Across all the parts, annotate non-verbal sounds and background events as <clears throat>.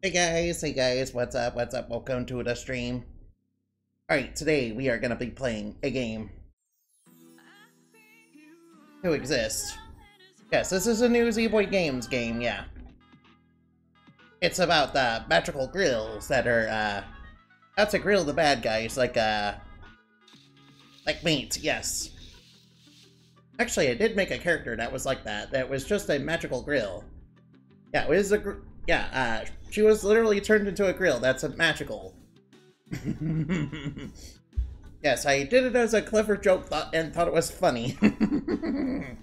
Hey guys, hey guys, what's up, what's up, welcome to the stream. Alright, today we are gonna be playing a game. To exist. Yes, this is a new Zeboyd Games game, yeah. It's about the magical grills that are, uh, to grill the bad guys like, uh, like meat, yes. Actually, I did make a character that was like that, that was just a magical grill. Yeah, it was a, yeah, uh, she was literally turned into a grill. That's a magical. <laughs> yes, I did it as a clever joke th and thought it was funny. <laughs> did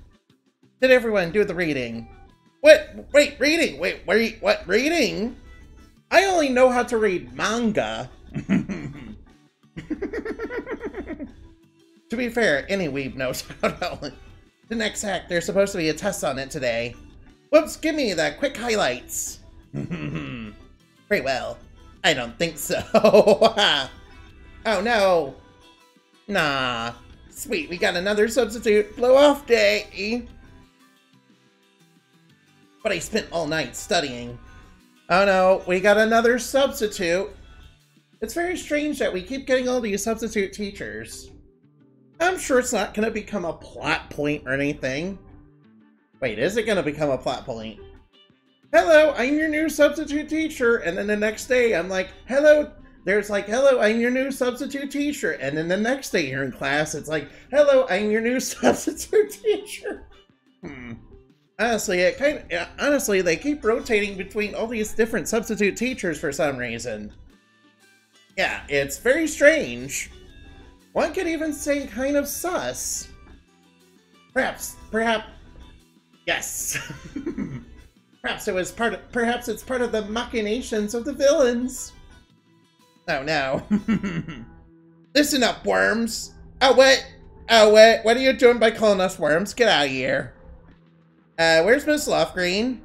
everyone do the reading? What? Wait, reading? Wait, wait, what? Reading? I only know how to read manga. <laughs> to be fair, any weeb knows how to. The next act, there's supposed to be a test on it today. Whoops, give me the quick highlights. <laughs> Very well. I don't think so. <laughs> oh no. Nah. Sweet, we got another substitute blow off day. But I spent all night studying. Oh no, we got another substitute. It's very strange that we keep getting all these substitute teachers. I'm sure it's not going to become a plot point or anything. Wait, is it going to become a plot point? Hello, I'm your new substitute teacher. And then the next day, I'm like, hello. There's like, hello, I'm your new substitute teacher. And then the next day you're in class, it's like, hello, I'm your new <laughs> substitute teacher. Hmm. Honestly, it kind of, honestly, they keep rotating between all these different substitute teachers for some reason. Yeah, it's very strange. One could even say kind of sus. Perhaps, perhaps, yes. <laughs> <laughs> Perhaps it was part of, perhaps it's part of the machinations of the villains. Oh no. <laughs> Listen up, worms. Oh what? Oh what? What are you doing by calling us worms? Get out of here. Uh, where's Miss Lofgreen?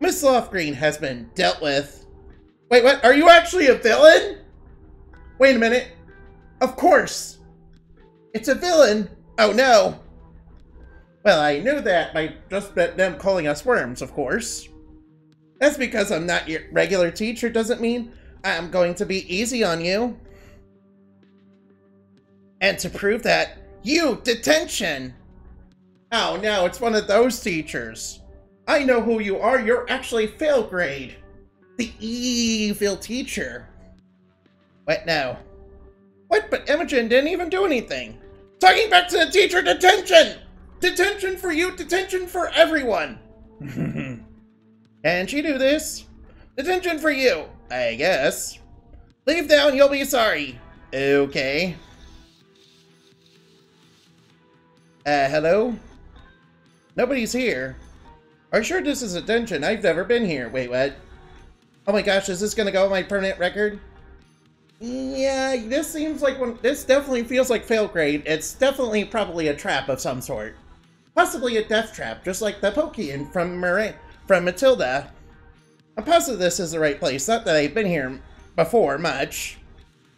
Miss Lofgreen has been dealt with. Wait, what? Are you actually a villain? Wait a minute. Of course. It's a villain. Oh no. Well, I knew that by just them calling us worms, of course. That's because I'm not your regular teacher doesn't mean I'm going to be easy on you. And to prove that, you, detention! Oh no, it's one of those teachers. I know who you are, you're actually fail grade. The evil teacher. What now? What, but Imogen didn't even do anything. Talking back to the teacher, detention! Detention for you, detention for everyone! <laughs> Can't you do this? Detention for you, I guess. Leave down, you'll be sorry. Okay. Uh, hello? Nobody's here. Are you sure this is detention? I've never been here. Wait, what? Oh my gosh, is this gonna go on my permanent record? Yeah, this seems like one. This definitely feels like fail grade. It's definitely probably a trap of some sort. Possibly a death trap, just like the Pokian from from Matilda. I'm positive this is the right place, not that I've been here before much.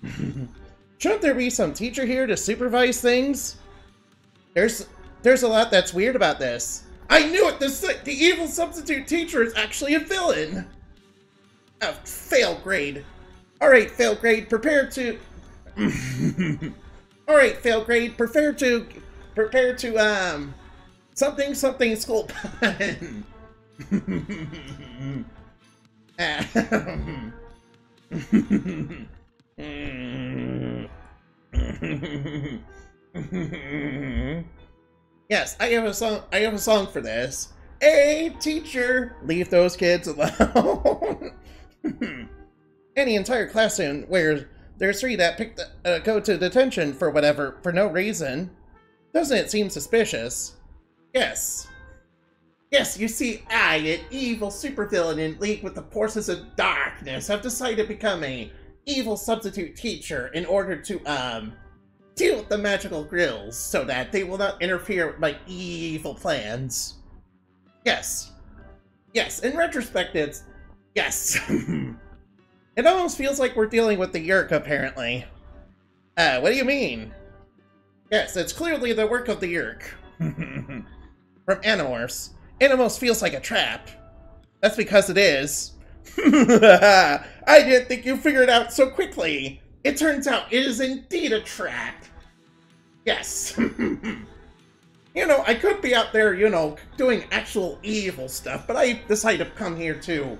<laughs> Shouldn't there be some teacher here to supervise things? There's there's a lot that's weird about this. I knew it! The, the evil substitute teacher is actually a villain! A fail grade. Alright, fail grade, prepare to... <laughs> Alright, fail grade, prepare to... Prepare to, um... Something, something school pun. yes, I have a song. I have a song for this. Hey, teacher, leave those kids alone. Any entire classroom where there's three that pick the, uh, go to detention for whatever for no reason. Doesn't it seem suspicious? Yes. Yes, you see, I, an evil supervillain in league with the forces of darkness, have decided to become a evil substitute teacher in order to, um, deal with the magical grills so that they will not interfere with my evil plans. Yes. Yes, in retrospect, it's... Yes. <laughs> it almost feels like we're dealing with the Yeerk, apparently. Uh, what do you mean? Yes, it's clearly the work of the Yeerk. <laughs> from Animorphs. Animorphs feels like a trap. That's because it is. <laughs> I didn't think you figured it out so quickly. It turns out it is indeed a trap. Yes. <laughs> you know, I could be out there, you know, doing actual evil stuff, but I decided to come here to,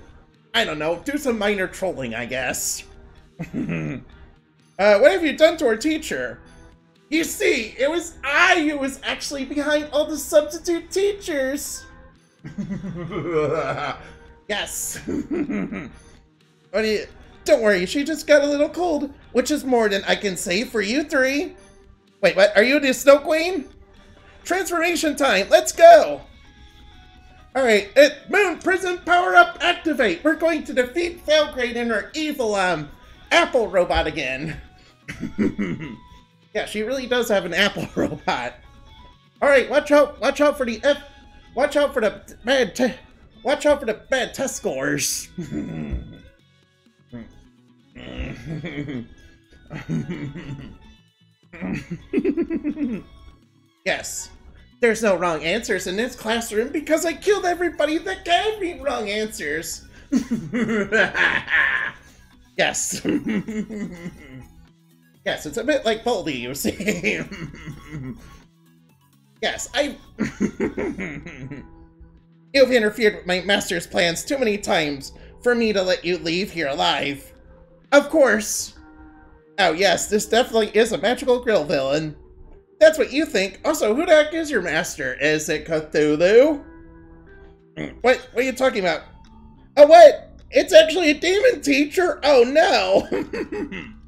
I don't know, do some minor trolling, I guess. <laughs> uh, what have you done to our teacher? You see, it was I who was actually behind all the substitute teachers. <laughs> yes. what do you... Don't worry, she just got a little cold, which is more than I can say for you three. Wait, what? Are you the Snow Queen? Transformation time, let's go! Alright, it Moon Prism Power Up Activate! We're going to defeat Failgrade and her evil, um, Apple Robot again. <laughs> yeah, she really does have an Apple <laughs> Robot. Alright, watch out, watch out for the F, watch out for the bad, watch out for the bad test scores. <laughs> yes, there's no wrong answers in this classroom because I killed everybody that gave me wrong answers. <laughs> yes. Yes, it's a bit like Baldi, you see. <laughs> yes, I... <laughs> You've interfered with my master's plans too many times for me to let you leave here alive. Of course. Oh yes, this definitely is a magical grill villain. That's what you think. Also, who the heck is your master? Is it Cthulhu? What, what are you talking about? Oh, what? It's actually a demon teacher? Oh, no. <laughs>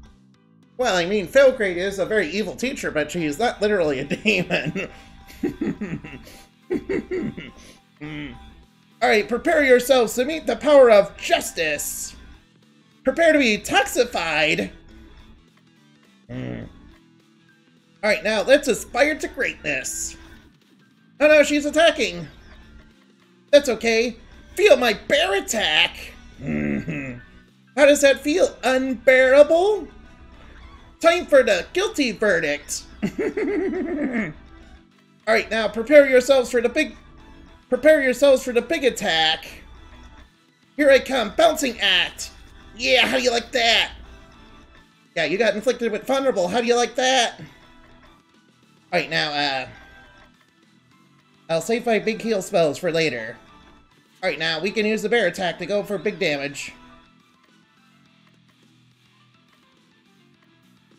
well, I mean, Failgrade is a very evil teacher, but she's not literally a <laughs> demon. <laughs> Alright, prepare yourselves to meet the power of justice. Prepare to be toxified. Mm. Alright, now let's aspire to greatness. Oh no, she's attacking. That's okay. Feel my bear attack. Mm <laughs> -hmm. How does that feel? Unbearable? Time for the guilty verdict. <laughs> Alright, now prepare yourselves for the big... Prepare yourselves for the big attack. Here I come, bouncing act. Yeah, how do you like that? Yeah, you got inflicted with vulnerable. How do you like that? Alright, now, uh... I'll save my big heal spells for later. Alright, now, we can use the bear attack to go for big damage.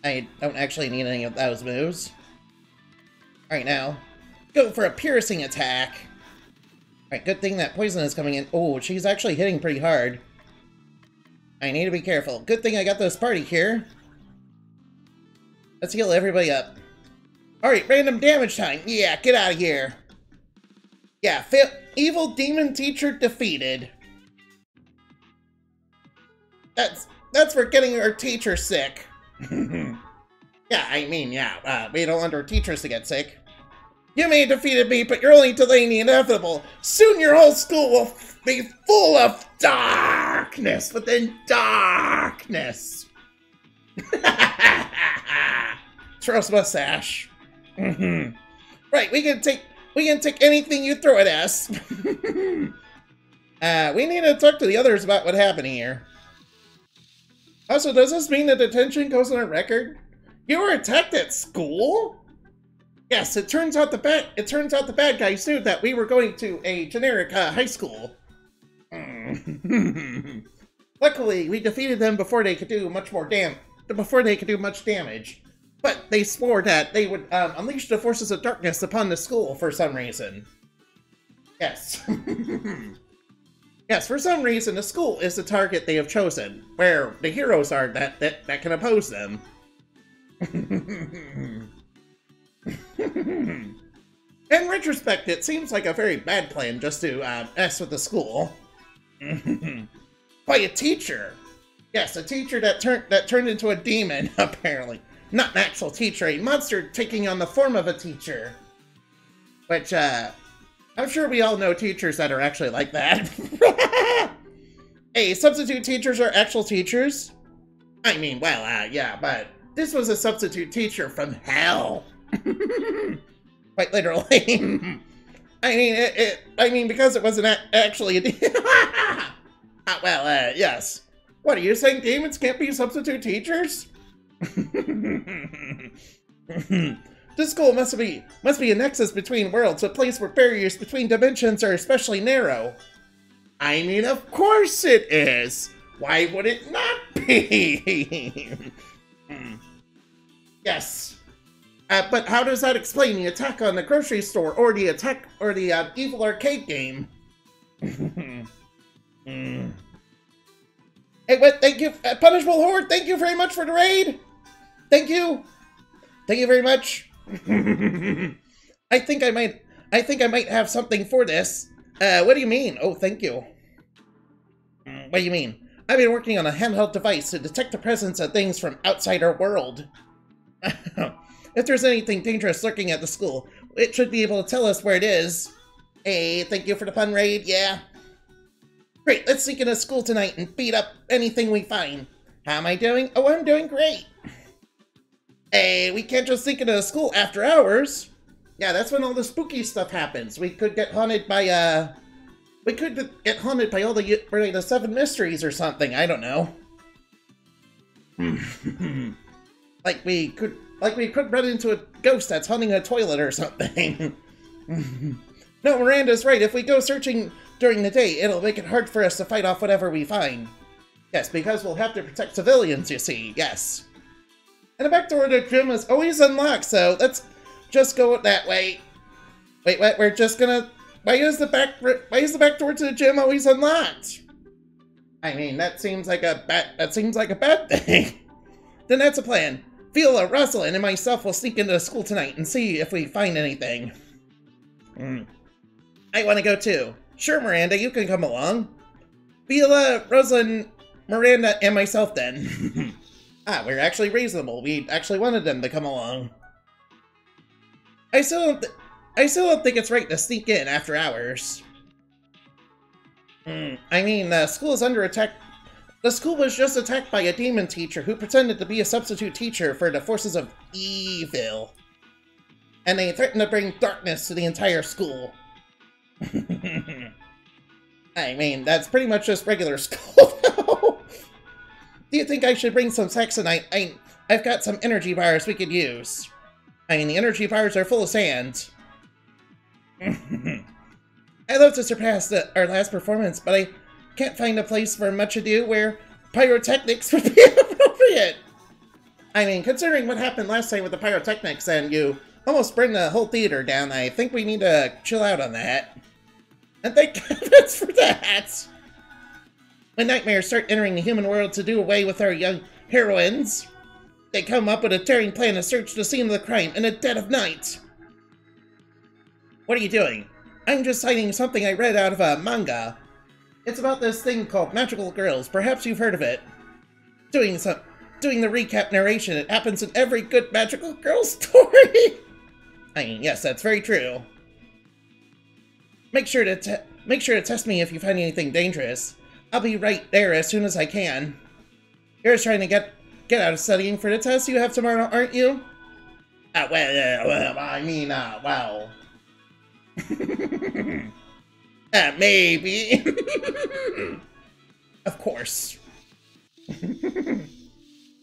I don't actually need any of those moves. Alright, now, go for a piercing attack. Alright, good thing that poison is coming in. Oh, she's actually hitting pretty hard. I need to be careful. Good thing I got this party here. Let's heal everybody up. Alright, random damage time. Yeah, get out of here. Yeah, evil demon teacher defeated. That's that's for getting our teacher sick. <laughs> yeah, I mean, yeah, uh, we don't want our teachers to get sick. You may have defeated me, but you're only delaying the inevitable. Soon your whole school will be full of darkness within darkness. <laughs> Trust mustache. Mm-hmm. Right, we can take we can take anything you throw at us. <laughs> uh, we need to talk to the others about what happened here. Also, does this mean the detention goes on a record? You were attacked at school? Yes, it turns out the bad it turns out the bad guys knew that we were going to a generic uh, high school. <laughs> Luckily, we defeated them before they could do much more dam before they could do much damage. But they swore that they would um, unleash the forces of darkness upon the school for some reason. Yes. <laughs> yes, for some reason, the school is the target they have chosen, where the heroes are that, that, that can oppose them. <laughs> In retrospect, it seems like a very bad plan just to uh, mess with the school. <laughs> By a teacher. Yes, a teacher that turned that turned into a demon, <laughs> apparently. Not an actual teacher, a monster taking on the form of a teacher. Which, uh, I'm sure we all know teachers that are actually like that. <laughs> hey, substitute teachers are actual teachers? I mean, well, uh, yeah, but this was a substitute teacher from hell. <laughs> Quite literally. <laughs> I mean, it, it, I mean, because it wasn't actually a Uh, well, uh, yes. What, are you saying demons can't be substitute teachers? This school must be must be a nexus between worlds, a place where barriers between dimensions are especially narrow. I mean, of course it is. Why would it not be? Hmm. yes. Uh, but how does that explain the attack on the grocery store or the attack or the uh, evil arcade game? <laughs> mm. Hey, but thank you, uh, Punishable Horde. Thank you very much for the raid. Thank you. Thank you very much. <laughs> I think I might. I think I might have something for this. Uh, what do you mean? Oh, thank you. Mm, what do you mean? I've been working on a handheld device to detect the presence of things from outside our world. <laughs> if there's anything dangerous lurking at the school, it should be able to tell us where it is. Hey, thank you for the pun raid, yeah. Great, let's sneak into school tonight and beat up anything we find. How am I doing? Oh, I'm doing great. Hey, we can't just sneak into a school after hours. Yeah, that's when all the spooky stuff happens. We could get haunted by, uh, we could get haunted by all the the seven mysteries or something. I don't know. <laughs> like we could, like we could run into a ghost that's hunting a toilet or something. <laughs> no, Miranda's right. If we go searching during the day, it'll make it hard for us to fight off whatever we find. Yes, because we'll have to protect civilians. You see, yes. And the back door to the gym is always unlocked, so let's just go that way. Wait, what? We're just gonna why is the back why is the back door to the gym always unlocked? I mean, that seems like a bad that seems like a bad <laughs> thing. then that's a plan. Viola, Rosalind, and myself will sneak into the school tonight and see if we find anything. Mm. I want to go too. Sure, Miranda, you can come along. Viola, Rosalind, Miranda, and myself then. <laughs> ah, we're actually reasonable. We actually wanted them to come along. I still don't I still don't think it's right to sneak in after hours. Hmm, I mean, the school is under attack. The school was just attacked by a demon teacher who pretended to be a substitute teacher for the forces of evil. And they threatened to bring darkness to the entire school. <laughs> I mean, that's pretty much just regular <laughs> school, Do you think I should bring some Saxonite? I, I've got some energy bars we could use. I mean, the energy bars are full of sand. <laughs> I'd love to surpass the, our last performance, but I can't find a place for Much Ado where pyrotechnics <laughs> would be appropriate. I mean, considering what happened last time with the pyrotechnics and you almost burned the whole theater down, I think we need to chill out on that. And thank <laughs> heavens for that! When nightmares start entering the human world to do away with our young heroines, they come up with a daring plan to search the scene of the crime in the dead of night. What are you doing? I'm just citing something I read out of a manga. It's about this thing called Magical Girls. Perhaps you've heard of it. Doing some, doing the recap narration. It happens in every good Magical Girl <laughs> story. I mean, yes, that's very true. Make sure to make sure to test me if you find anything dangerous. I'll be right there as soon as I can. You're trying to get get out of studying for the test you have tomorrow, aren't you? Uh, well, uh, well, I mean, uh, well, <laughs> uh, maybe. <laughs> of course. <laughs>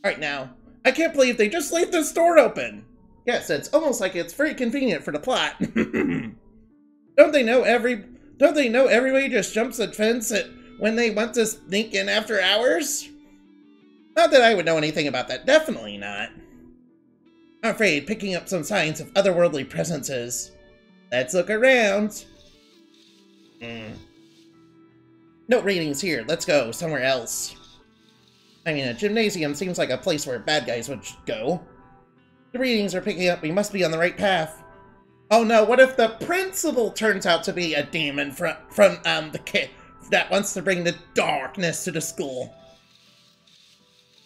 Alright now, I can't believe they just leave this door open. Yes, it's almost like it's very convenient for the plot. don't they know every don't they know everybody just jumps the fence at, when they want to sneak in after hours? Not that I would know anything about that, definitely not. I'm afraid picking up some signs of otherworldly presences. Let's look around. Mm. No readings here. Let's go somewhere else. I mean, a gymnasium seems like a place where bad guys would go. The readings are picking up. We must be on the right path. Oh no, what if the principal turns out to be a demon from, from um, the kid that wants to bring the darkness to the school?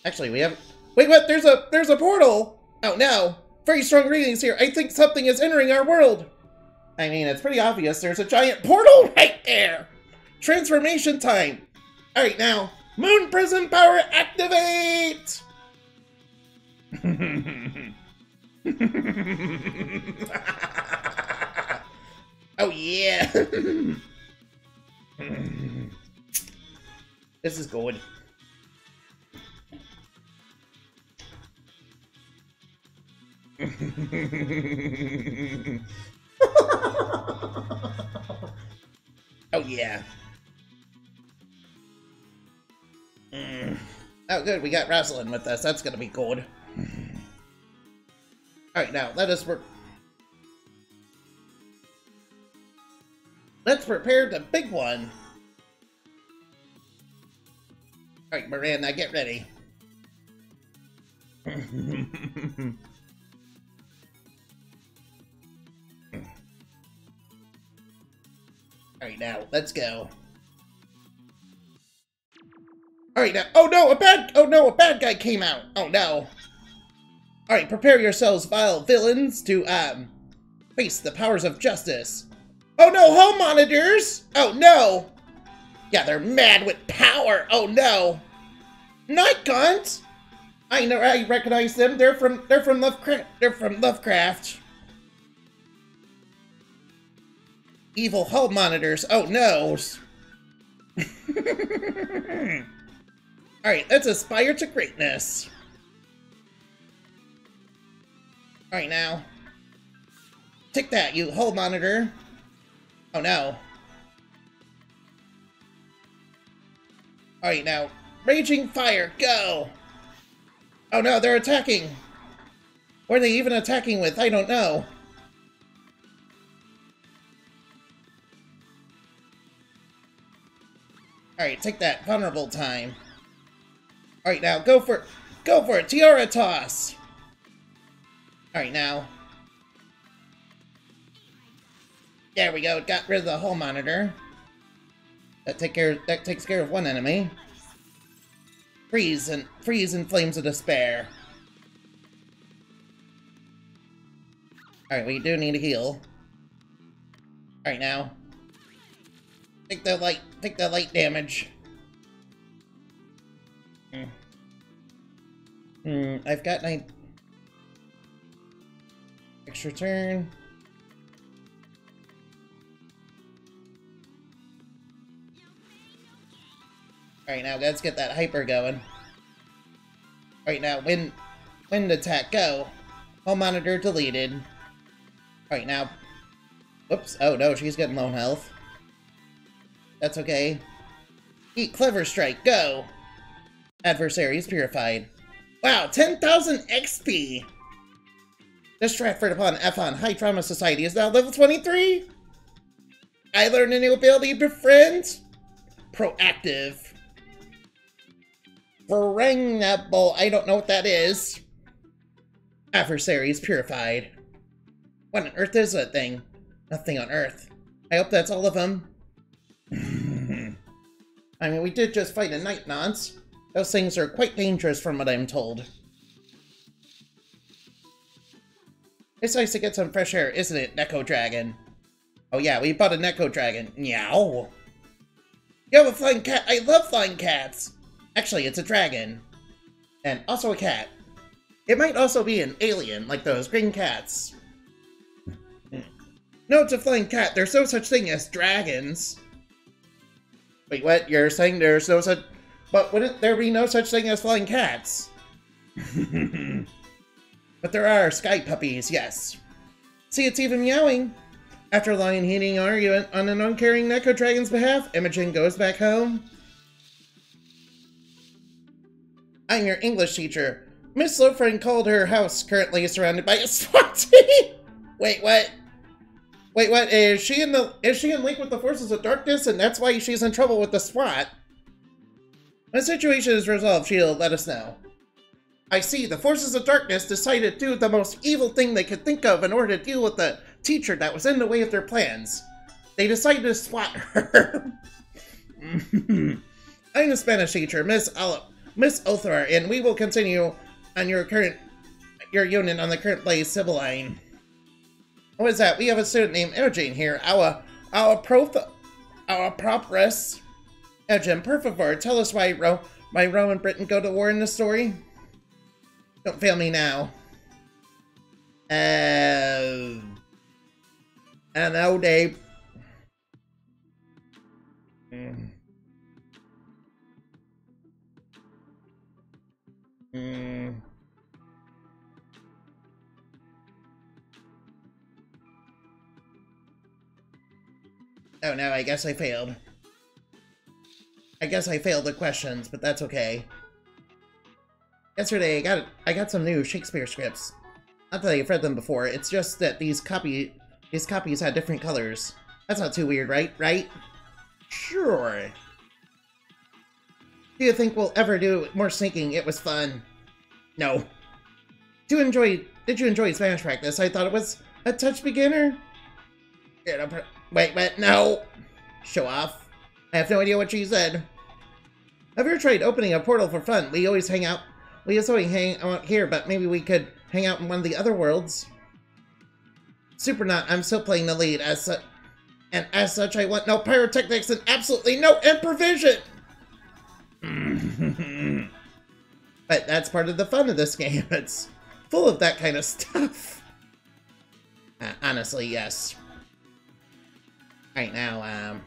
Actually, we have... Wait, what? There's a, there's a portal! Oh no! Very strong readings here. I think something is entering our world. I mean, it's pretty obvious. There's a giant portal <laughs> right there. Transformation time. All right, now, Moon Prism Power activate! <laughs> oh, yeah. <laughs> This is good. <laughs> oh yeah. Mm. Oh good, we got Rosalind with us. That's gonna be good. Alright, now let us work. Let's prepare the big one. Alright, Miranda, get ready. Alright, now, let's go. Alright, now, oh no, a bad, oh no, a bad guy came out. Oh no. Alright, prepare yourselves, vile villains, to, um, face the powers of justice. Oh no, home monitors! Oh no! Yeah, they're mad with power. Oh no! Nightgaunts! I know I recognize them. They're from they're from Lovecraft. They're from Lovecraft. Evil hull monitors. Oh no! <laughs> Alright, let's aspire to greatness. Alright now. Take that, you hull monitor. Oh no. Alright now. Raging fire, go! Oh no, they're attacking! What are they even attacking with? I don't know. Alright, take that. Vulnerable time. Alright, now, go for Go for it! Tiara toss! Alright, now. There we go, got rid of the whole monitor. That take care that takes care of one enemy. Freeze and freeze in flames of despair. Alright, we do need a heal. Alright now. Take the light take the light damage. Hmm. Hmm, I've got my extra turn. Alright, now let's get that hyper going. Alright, now wind, wind attack, go. Home monitor deleted. Alright, now. Whoops. Oh no, she's getting low health. That's okay. Eat Clever Strike, go! Adversaries purified. Wow, 10,000 XP! The Stratford upon Avon High Drama Society is now level 23! I learned a new ability, befriend. Proactive. Verenable, I don't know what that is. Adversaries purified. What on earth is that thing? Nothing on earth. I hope that's all of them. <laughs> I mean, we did just fight a nightgaunts. Those things are quite dangerous from what I'm told. It's nice to get some fresh air, isn't it, Neko Dragon? Oh yeah, we bought a Neko Dragon. Meow. You have a flying cat. I love flying cats. Actually, it's a dragon. And also a cat. It might also be an alien, like those green cats. No, it's a flying cat. There's no such thing as dragons. Wait, what? You're saying there's no such... But wouldn't there be no such thing as flying cats? <laughs> but there are sky puppies, yes. See, it's even meowing. After a lion heating argument on an uncaring Neko Dragon's behalf, Imogen goes back home. I'm your English teacher. Miss Lofgreen called her house currently surrounded by a <laughs> SWAT team. Wait, what? Wait, what? Is she in the is she in link with the forces of darkness and that's why she's in trouble with the SWAT? The situation is resolved, she'll let us know. I see, the forces of darkness decided to do the most evil thing they could think of in order to deal with the teacher that was in the way of their plans. They decided to swat her. <laughs> I'm the Spanish teacher, Miss Al Miss Othar, and we will continue on your current your unit on the current blaze Cymbeline. What is that? We have a student named Imogen here. Our our prof our progress. Imogen, per favor, tell us why Ro why Rome and Britain go to war in the story. Don't fail me now. Uh, I know they. Hmm. Oh no, I guess I failed. I guess I failed the questions, but that's okay. Yesterday, I got I got some new Shakespeare scripts. Not that I've read them before, it's just that these copy these copies had different colors. That's not too weird, right? Right? Sure. Do you think we'll ever do more sneaking? It was fun. No. Do you enjoy did you enjoy Spanish practice? I thought it was a touch beginner. Wait, wait, no. Show off. I have no idea what she said. Have you ever tried opening a portal for fun? We always hang out. We always hang out here, but maybe we could hang out in one of the other worlds. Supernaut, I'm still playing the lead as such. And as such, I want no pyrotechnics and absolutely no improvision! <clears throat> but that's part of the fun of this game. <laughs> It's full of that kind of stuff. <laughs> Uh, honestly, yes. Right now, um...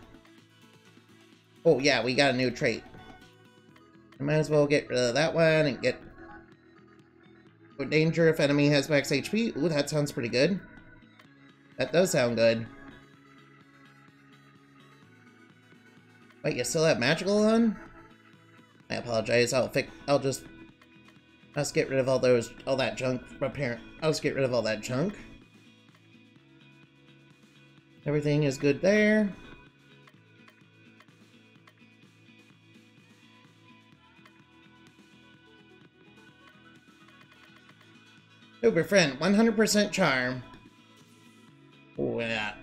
Oh, yeah, we got a new trait. I might as well get rid of that one and get... Danger if enemy has max HP. Ooh, that sounds pretty good. That does sound good. Wait, you still have magical on? I apologize. I'll fix. I'll just. Just get rid of all those, all that junk. I'll just get rid of all that junk. Everything is good there. Super friend, 100% charm. Oh, yeah.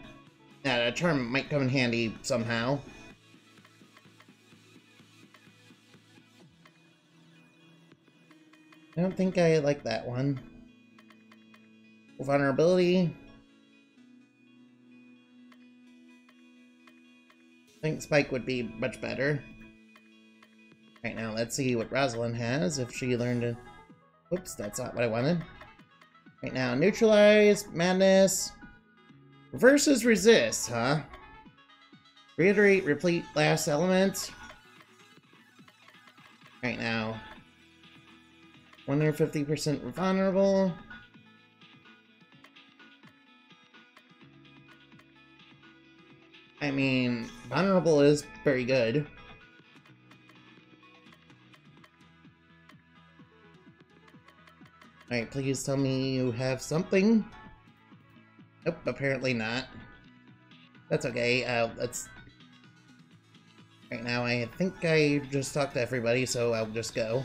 Yeah, that charm might come in handy somehow. I don't think I like that one. Vulnerability. I think Spike would be much better. Right now, let's see what Rosalind has, if she learned to... Whoops, that's not what I wanted. Right now, neutralize, madness, versus resist, huh? Reiterate, replete last element. Right now, 150% vulnerable. I mean, vulnerable is very good. Alright, please tell me you have something. Nope, apparently not. That's okay, uh, let's... Right now, I think I just talked to everybody, so I'll just go.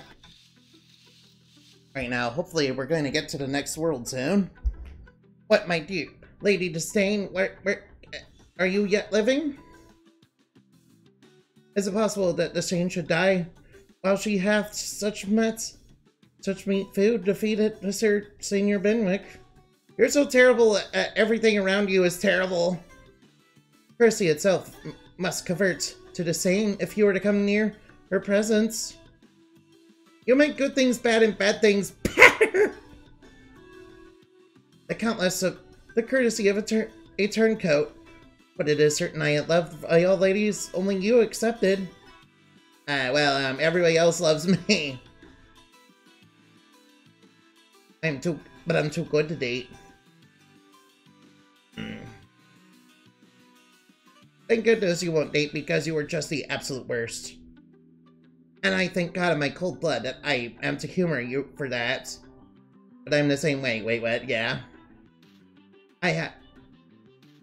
Right now, hopefully we're going to get to the next world soon. What, my dear? Lady Disdain, where, where... Are you yet living? Is it possible that Disdain should die while she hath such mets, such meat food defeated Mr. Senior Benwick? You're so terrible at everything around you is terrible. Percy itself must convert to Disdain if you were to come near her presence. You make good things bad and bad things <laughs> better! the countless of the courtesy of a, tur a turncoat. But it is certain I am loved by all ladies, only you accepted. Ah, uh, well, um, everybody else loves <laughs> me. I'm too, but I'm too good to date. Hmm. Thank goodness you won't date because you were just the absolute worst. And I thank God in my cold blood that I am to humor you for that. But I'm the same way. Wait, what? Yeah. I had...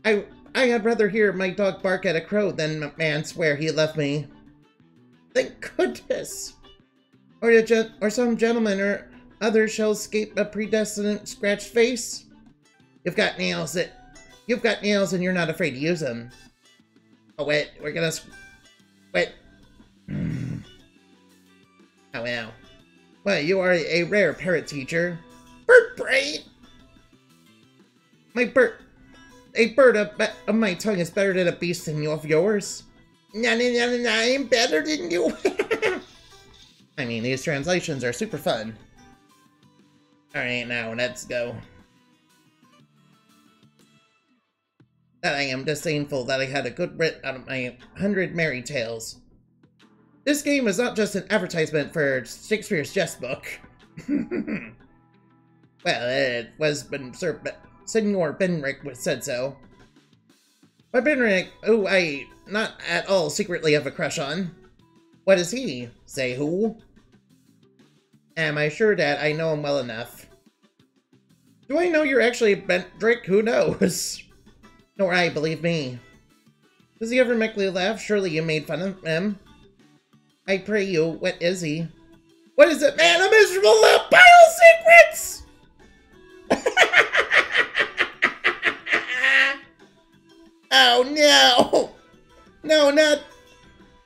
I... I had rather hear my dog bark at a crow than a man swear he left me. Thank goodness! Or, a or some gentleman or other shall escape a predestined scratched face? You've got nails that... You've got nails and you're not afraid to use them. Oh, wait. We're gonna... Wait. Oh, wow. Well, you are a rare parrot teacher. Bird brain! My bird... A bird of, of my tongue is better than a beast in of yours. No, no, no, no, I'm better than you. <laughs> I mean, these translations are super fun. Alright, now let's go. That I am disdainful that I had a good writ out of my hundred merry tales. This game is not just an advertisement for Shakespeare's jest book. <laughs> well, it was been Sir Be Senor Benrick said so. But Benrick, who I not at all secretly have a crush on. What is he? Say who? Am I sure that I know him well enough? Do I know you're actually Benrick? Who knows? <laughs> Nor I, believe me. Does he ever make me laugh? Surely you made fun of him. I pray you, what is he? What is it, man? A miserable little pile of secrets! <laughs> oh no! No, not...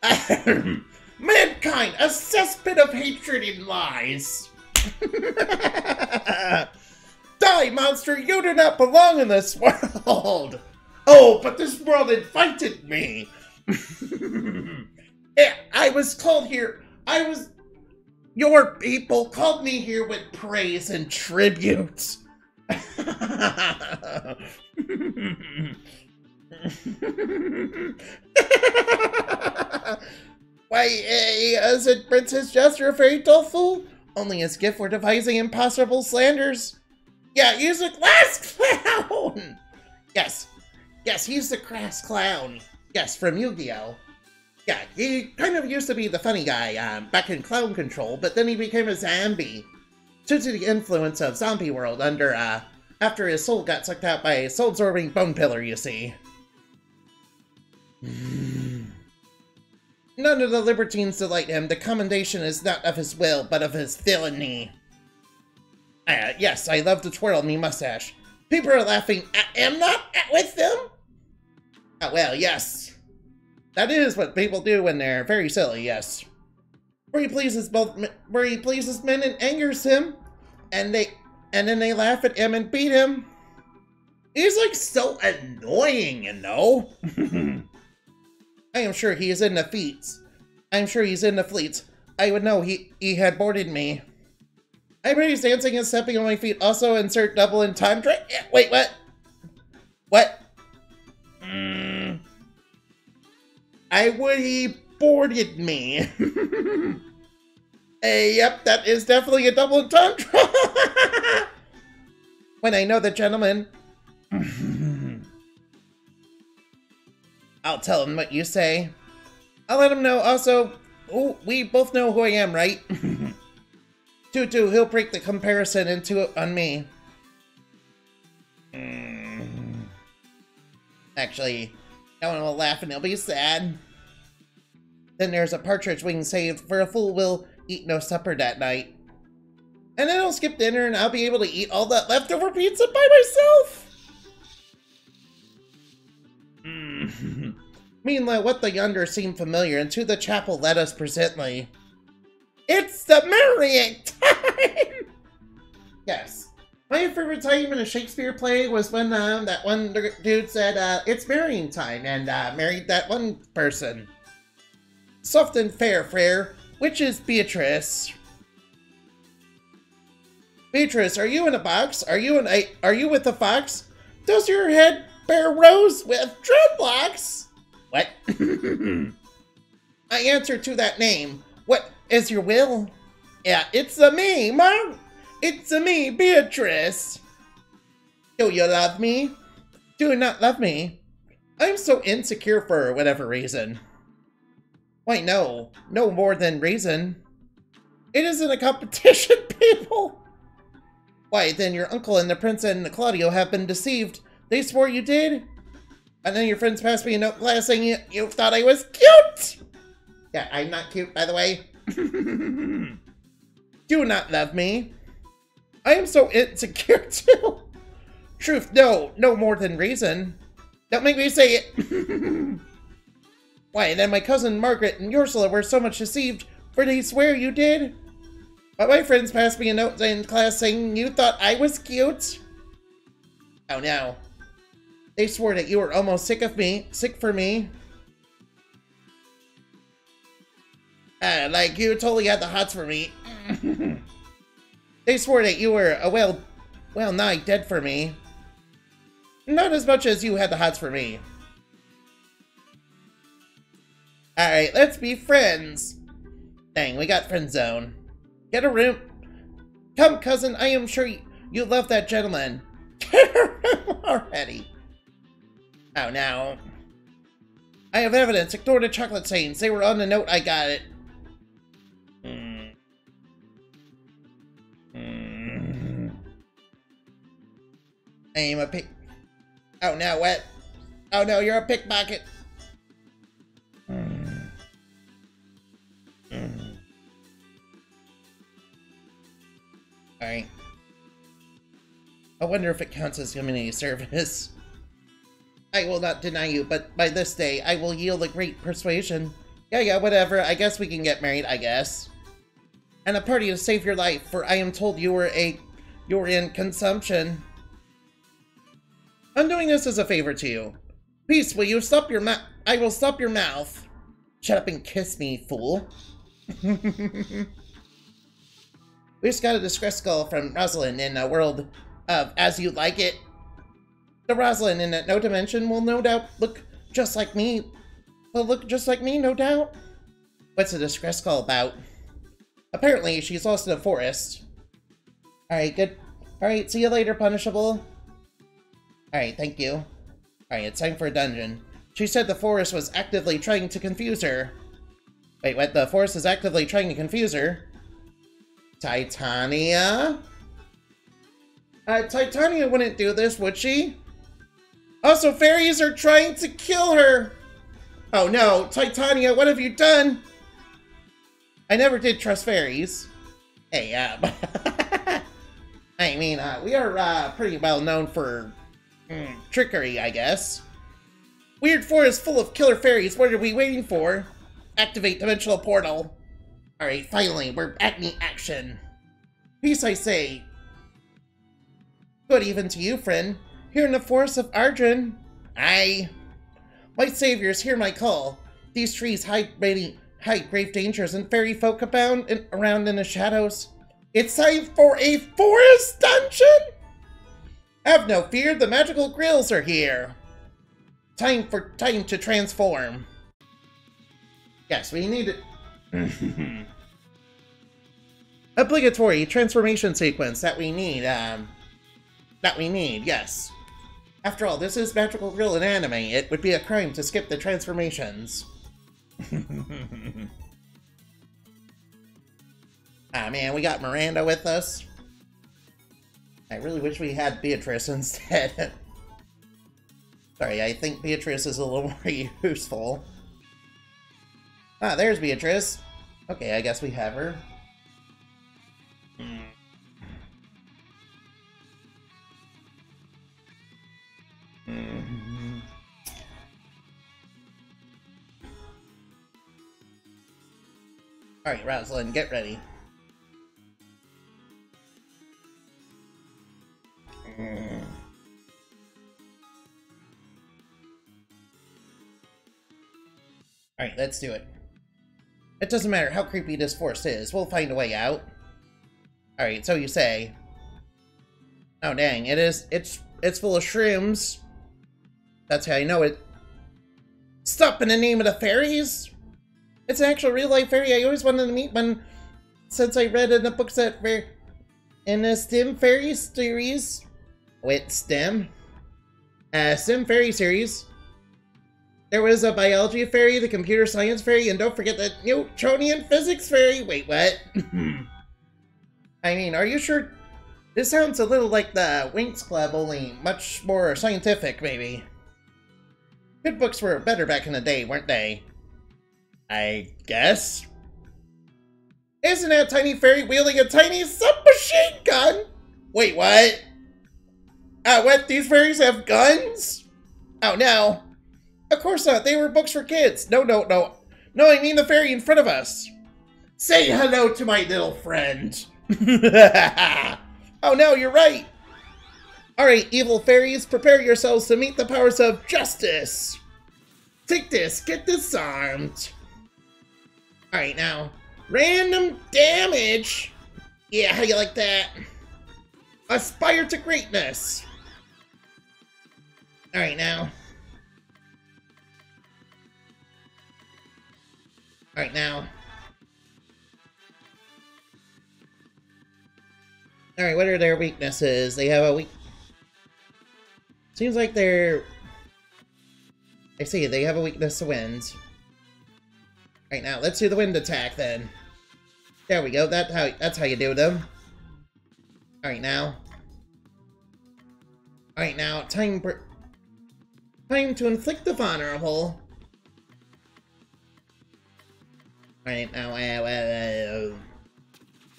<laughs> Mankind, a cesspit of hatred and lies! <laughs> Die, monster! You do not belong in this world! Oh, but this world invited me! Yeah, I was called here. I was. Your people called me here with praise and tribute. <laughs> Why, eh, is it Princess Jester fairy tale? Only his gift for devising impossible slanders. Yeah, he's a class clown! Yes, yes, he's the crass clown. Yes, from Yu-Gi-Oh! Yeah, he kind of used to be the funny guy um, back in Clown Control, but then he became a zombie due to the influence of Zombie World under, uh, after his soul got sucked out by a soul-absorbing bone pillar, you see. None of the libertines delight him. The commendation is not of his will, but of his villainy. Uh, yes, I love to twirl me mustache. People are laughing. I am not with them. Oh, well, yes. That is what people do when they're very silly, yes. Where he pleases both, where he pleases men and angers him, and they, and then they laugh at him and beat him. He's like so annoying, you know. <laughs> I am sure he is in the fleets. I'm sure he's in the fleets. I would know he he had boarded me. I bet he's dancing and stepping on my feet. Also, insert double in entendre. Wait, what? What? I would he boarded me. <laughs> hey, yep, that is definitely a double entendre. <laughs> when I know the gentleman. <laughs> I'll tell him what you say. I'll let him know also. Oh, we both know who I am, right? Tutu, he'll break the comparison into it on me. Mm. Actually, no one will laugh and he'll be sad. Then there's a partridge wing saved, for a fool will eat no supper that night. And then I'll skip dinner and I'll be able to eat all that leftover pizza by myself! <laughs> Mm. Meanwhile, what the yonder seemed familiar, and to the chapel let us presently. It's the marrying <laughs> time! yes. My favorite time in a Shakespeare play was when um, that one dude said, uh, it's marrying time, and uh, married that one person. Soft and fair, Frere. Which is Beatrice? Beatrice, are you in a box? Are you in a- are you with a fox? Does your head bear rose with dreadlocks? What? <laughs> I answer to that name. What is your will? Yeah, it's a me. It's a me, Beatrice. Do you love me? Do you not love me? I'm so insecure for whatever reason. Why, no. No more than reason. It isn't a competition, <laughs> people! Why, then your uncle and the prince and Claudio have been deceived. They swore you did? And then your friends passed me a note last saying you, you thought I was cute! Yeah, I'm not cute, by the way. <laughs> Do not love me. I am so insecure, <laughs> too. Truth, no, no more than reason. Don't make me say it. <laughs> Why, then my cousin Margaret and Ursula were so much deceived, for they swear you did. But my friends passed me a note in class saying you thought I was cute. Oh no. They swore that you were almost sick of me, sick for me. Uh, like you totally had the hots for me. <laughs> they swore that you were a well, well nigh dead for me. Not as much as you had the hots for me. Alright, let's be friends. Dang, we got friend zone. Get a room. Come, cousin, I am sure you, love that gentleman. <laughs> already. Oh, no. I have evidence. Ignore the chocolate stains. They were on the note I got it. I am a pick. Oh no, what? Oh no, you're a pickpocket. Alright. I wonder if it counts as community service. I will not deny you, but by this day, I will yield a great persuasion. Yeah, yeah, whatever. I guess we can get married, I guess. And a party to save your life, for I am told you were a... you were in consumption. I'm doing this as a favor to you. Peace, will you stop your mouth? I will stop your mouth. Shut up and kiss me, fool. <laughs> we just got a distress call from Rosalind in a world of As You Like It. The Rosalind in that no dimension will no doubt look just like me. Will look just like me, no doubt. What's the distress call about? Apparently, she's lost in a forest. Alright, good. Alright, see you later, Punishable. Alright, thank you. Alright, it's time for a dungeon. She said the forest was actively trying to confuse her. Wait, what? The forest is actively trying to confuse her? Titania? Uh, Titania wouldn't do this, would she? Also, fairies are trying to kill her! Oh no, Titania, what have you done? I never did trust fairies. Hey, uh, <laughs> I mean, uh, we are uh, pretty well known for mm, trickery, I guess. Weird forest full of killer fairies, what are we waiting for? Activate dimensional portal. Alright, finally, we're at me action. Peace, I say. Good even to you, friend. Here in the forest of Arden. I. My saviors, hear my call. These trees hide, many, hide grave dangers, and fairy folk abound in, around in the shadows. It's time for a forest dungeon? Have no fear, the magical grills are here. Time for time to transform. Yes, we need it. <laughs> Obligatory transformation sequence that we need, um, that we need, yes. After all, this is Magical Grill in anime. It would be a crime to skip the transformations. <laughs> ah man, we got Miranda with us. I really wish we had Beatrice <laughs> instead. Sorry, I think Beatrice is a little <laughs> more useful. Ah, there's Beatrice. Okay, I guess we have her. Hmm. Mm-hmm. Alright, Rosalind, get ready. Mm. Alright, let's do it. It doesn't matter how creepy this force is, we'll find a way out. Alright, so you say. Oh dang, it is it's it's full of shrooms. That's how I know it. Stop in the name of the fairies? It's an actual real life fairy I always wanted to meet one since I read in the books that fair in the STEM fairy series. Wait, STEM? Uh, STEM fairy series. There was a biology fairy, the computer science fairy, and don't forget the Newtonian physics fairy. Wait, what? <laughs> I mean, are you sure? This sounds a little like the Winx Club, only much more scientific, maybe. Good books were better back in the day, weren't they? I guess. Isn't that tiny fairy wielding a tiny submachine gun? Wait, what? Ah, what? These fairies have guns? Oh, no. Of course not. They were books for kids. No, no, no. No, I mean the fairy in front of us. Say hello to my little friend. <laughs> oh, no, you're right. Alright, evil fairies, prepare yourselves to meet the powers of justice! Take this, get disarmed! Alright, now, random damage! Yeah, how you like that? Aspire to greatness! Alright, now. Alright, now. Alright, what are their weaknesses? They have a weak... Seems like they're... I see, they have a weakness to winds. Right now, let's do the wind attack then. There we go, that how, that's how you do them. Alright now. Alright now, time Time to inflict the vulnerable. Alright now, uh, uh, uh,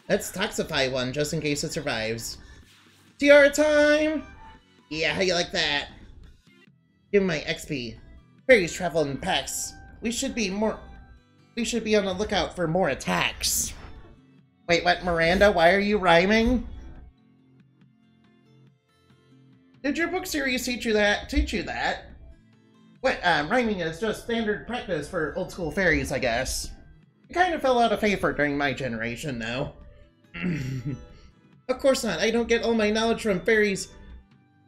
let's toxify one just in case it survives. TR time! Yeah, how you like that? Give me my XP. Fairies travel in packs. We should be more... We should be on the lookout for more attacks. Wait, what, Miranda? Why are you rhyming? Did your book series teach you that? Teach you that? What, um, rhyming is just standard practice for old school fairies, I guess. It kind of fell out of favor during my generation, though. <clears throat> of course not. I don't get all my knowledge from fairies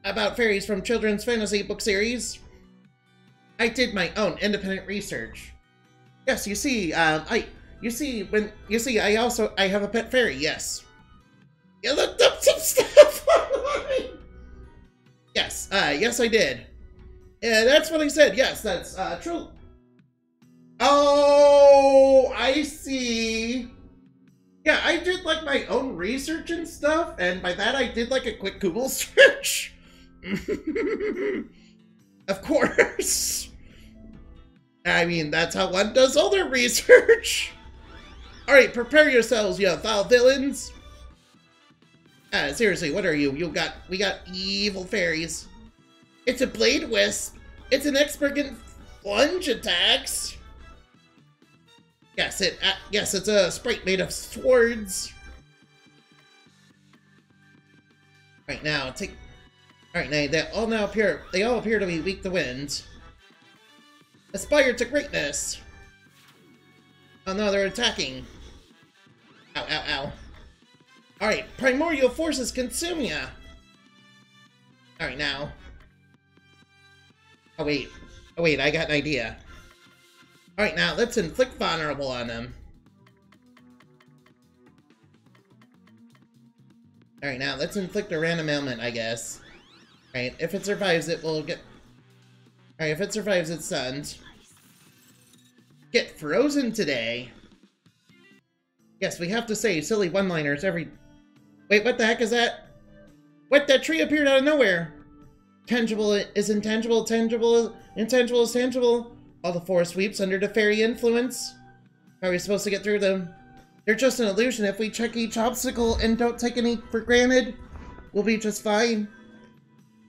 about fairies from children's fantasy book series. I did my own independent research. Yes, you see, um, I, you see, when, you see, I also, I have a pet fairy, yes. You looked up some <laughs> stuff online! Yes, uh, yes I did. Yeah, that's what I said, yes, that's, uh, true. Oh, I see. Yeah, I did, like, my own research and stuff, and by that I did, like, a quick Google <laughs> search. <laughs> of course. I mean, that's how one does all their research. <laughs> Alright, prepare yourselves, you foul villains. Ah, seriously, what are you? You got, we got evil fairies. It's a blade wisp. It's an expert in plunge attacks. Yes, it, uh, yes, it's a sprite made of swords. Right now, take Alright, now they all now appear they all appear to be weak to wind. Aspire to greatness! Oh no, they're attacking. Ow, ow, ow. Alright, primordial forces consume ya! Alright, now. Oh wait. Oh wait, I got an idea. Alright, now let's inflict vulnerable on them. Alright, now let's inflict a random ailment, I guess. Right, if it survives, it will get... Alright, if it survives, it's stunned. Get frozen today. Yes, we have to say silly one-liners every... Wait, what the heck is that? What? That tree appeared out of nowhere! Tangible is intangible, tangible, intangible is tangible. All the forest sweeps under the fairy influence. How are we supposed to get through them? They're just an illusion. If we check each obstacle and don't take any for granted, we'll be just fine.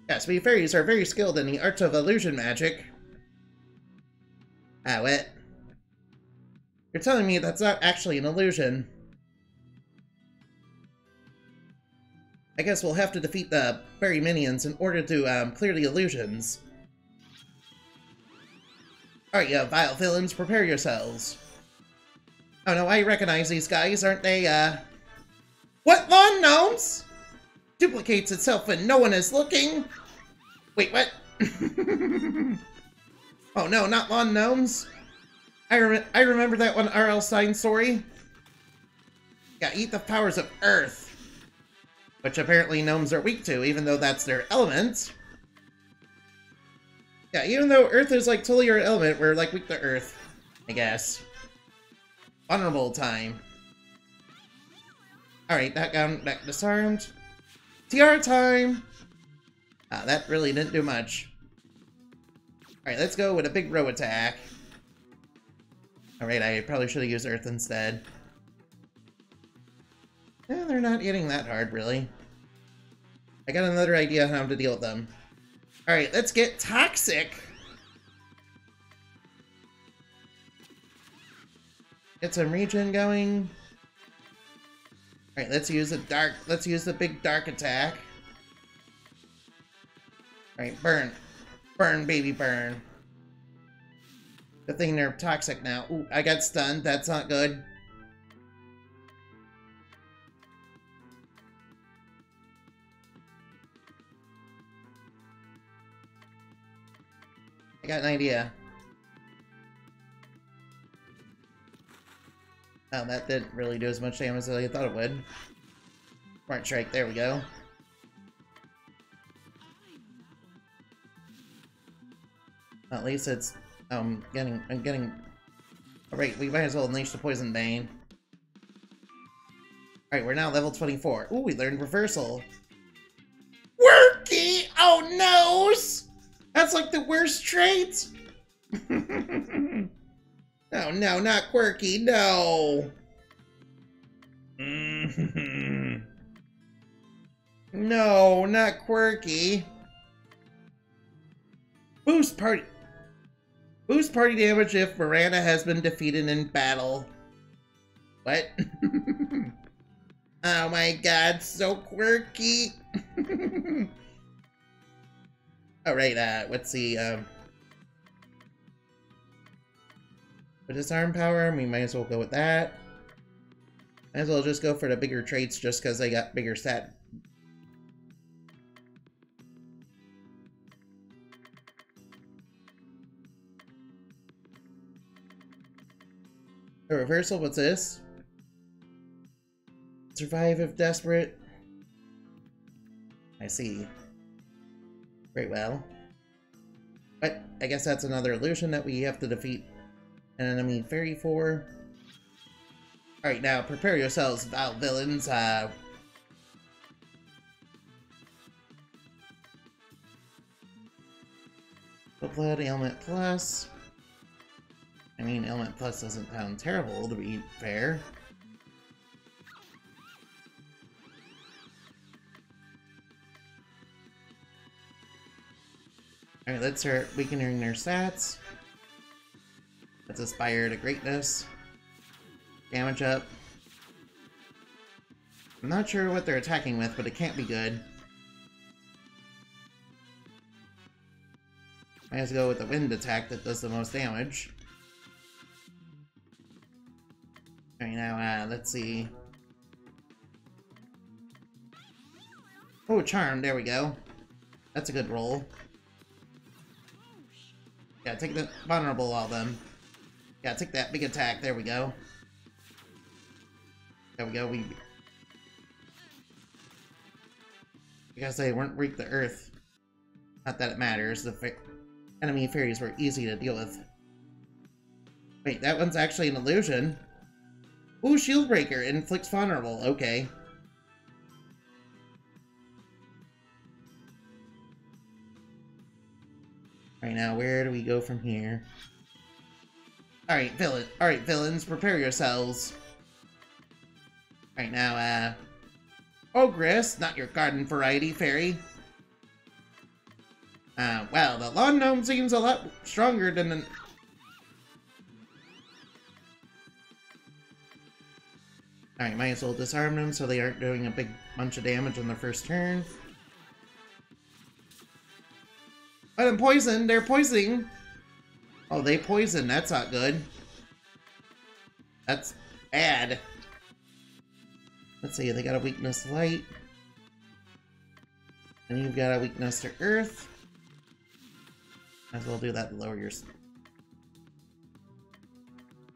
Yes, we fairies are very skilled in the arts of illusion magic. Ah, what? You're telling me that's not actually an illusion. I guess we'll have to defeat the fairy minions in order to um, clear the illusions. Alright, you vile villains, prepare yourselves. Oh no, I recognize these guys, aren't they, uh... What, lawn gnomes? duplicates itself when no one is looking. Wait, what? <laughs> oh no, not lawn gnomes. I, rem I remember that one R.L. Stine story. Yeah, eat the powers of Earth. Which apparently gnomes are weak to, even though that's their element. Yeah, even though Earth is like totally our element, we're like weak to Earth. I guess. Vulnerable time. Alright, that gun back disarmed. TR time! Ah, that really didn't do much. Alright, let's go with a big row attack. Alright, I probably should have used Earth instead. Yeah, they're not getting that hard, really. I got another idea how to deal with them. Alright, let's get Toxic! Get some regen going. Alright, let's use the dark, let's use the big dark attack. Alright, burn. Burn, baby, burn. Good thing they're toxic now. Ooh, I got stunned. That's not good. Got an idea. Oh, that didn't really do as much damage as I thought it would. Smart strike, there we go. At least it's um getting I'm getting Alright, we might as well unleash the poison bane. Alright, we're now level 24. Ooh, we learned reversal. Worky! Oh no! That's like the worst trait! <laughs> oh no, not quirky, no! <laughs> no, not quirky. Boost party. Boost party damage if Miranda has been defeated in battle. What? <laughs> oh my god, so quirky. Alright, uh, let's see, um... Disarm power, we might as well go with that. Might as well just go for the bigger traits just because they got bigger stat A reversal, what's this? Survive if desperate. I see. Well. But I guess that's another illusion that we have to defeat an enemy fairy for. Alright, now prepare yourselves, vile villains. Uh, Blood Ailment Plus. I mean, Ailment Plus doesn't sound terrible, to be fair. Alright, let's start weakening their stats. Let's aspire to greatness. Damage up. I'm not sure what they're attacking with, but it can't be good. Might as well go with the wind attack that does the most damage. Alright, now, uh, let's see. Oh, charm, there we go. That's a good roll. Take the vulnerable all them. Yeah, take that big attack, there we go. There we go, we... Because they weren't weak to earth. Not that it matters, the enemy fairies were easy to deal with. Wait, that one's actually an illusion. Ooh, Shield Breaker inflicts vulnerable. Okay. Alright, now where do we go from here? Alright, villain. Alright, villains, prepare yourselves. Alright, now, uh... Ogress, not your garden variety fairy. Uh, well, the lawn gnome seems a lot stronger than an Alright, might as well disarm them so they aren't doing a big bunch of damage on their first turn. Oh, but I'm poisoned! They're poisoning! Oh, they poison. That's not good. That's bad. Let's see, they got a weakness to light. And you've got a weakness to earth. Might as well do that to lower your...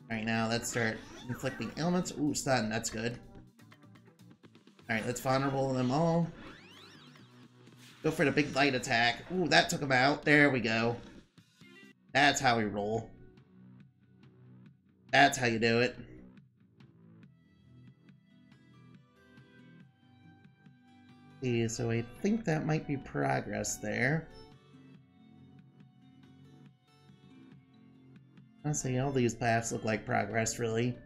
Alright, now let's start Inflicting ailments. Ooh, stun. That's good. Alright, let's vulnerable them all. Go for the big light attack. Ooh, that took him out. There we go. That's how we roll. That's how you do it. See, so I think that might be progress there. I Honestly, all these paths look like progress, really.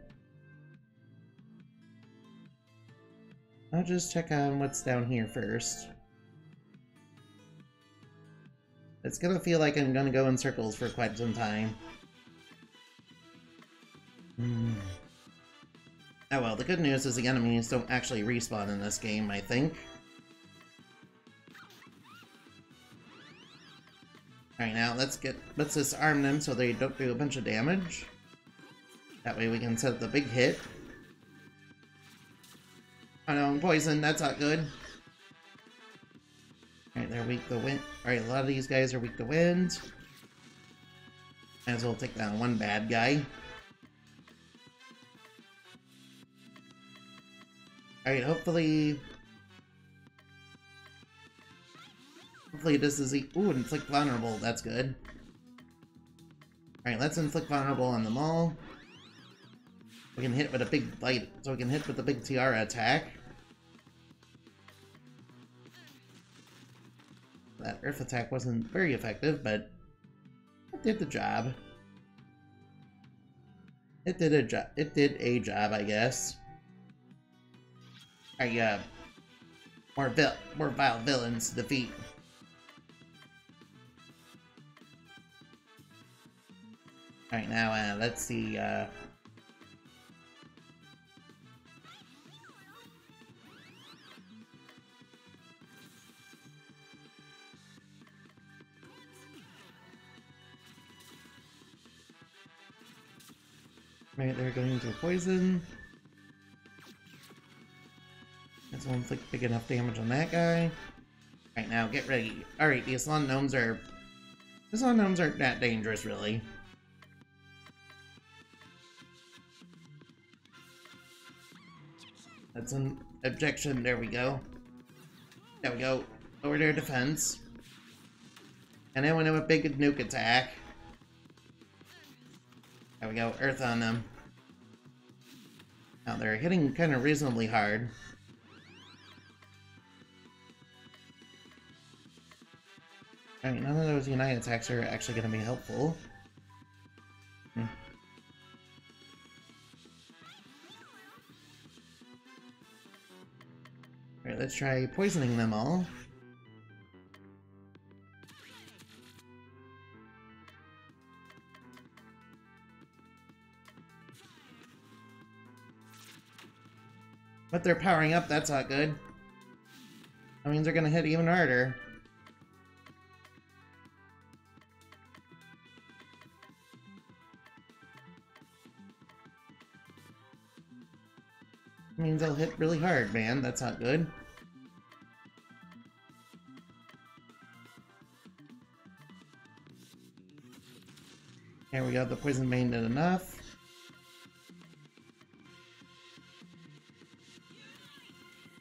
I'll just check on what's down here first. It's gonna feel like I'm gonna go in circles for quite some time. Hmm. Oh well, the good news is the enemies don't actually respawn in this game, I think. Alright, now let's get let's disarm them so they don't do a bunch of damage. That way we can set the big hit. I know, poison, that's not good weak to wind. Alright, a lot of these guys are weak to wind. Might as well take down one bad guy. Alright, hopefully... Hopefully this is the... Ooh, inflict vulnerable, that's good. Alright, let's inflict vulnerable on them all. We can hit with a big bite, so we can hit with the big tiara attack. That earth attack wasn't very effective, but it did the job. It did a job. It did a job, I guess. I uh, more vil more vile villains to defeat. All right, now uh, let's see. Uh, Right, they're going to poison. This will inflict big enough damage on that guy. Right now, get ready. Alright, the Aslan Gnomes are... The Aslan Gnomes aren't that dangerous, really. That's an objection. There we go. There we go. Lower their defense. And then when have a big nuke attack. There we go, Earth on them. Now they're hitting kind of reasonably hard. None of those Unite attacks are actually going to be helpful. Hmm. Alright, let's try poisoning them all. But they're powering up, that's not good. That means they're gonna hit even harder. That means they'll hit really hard, man. That's not good. There we go, the poison bane did enough.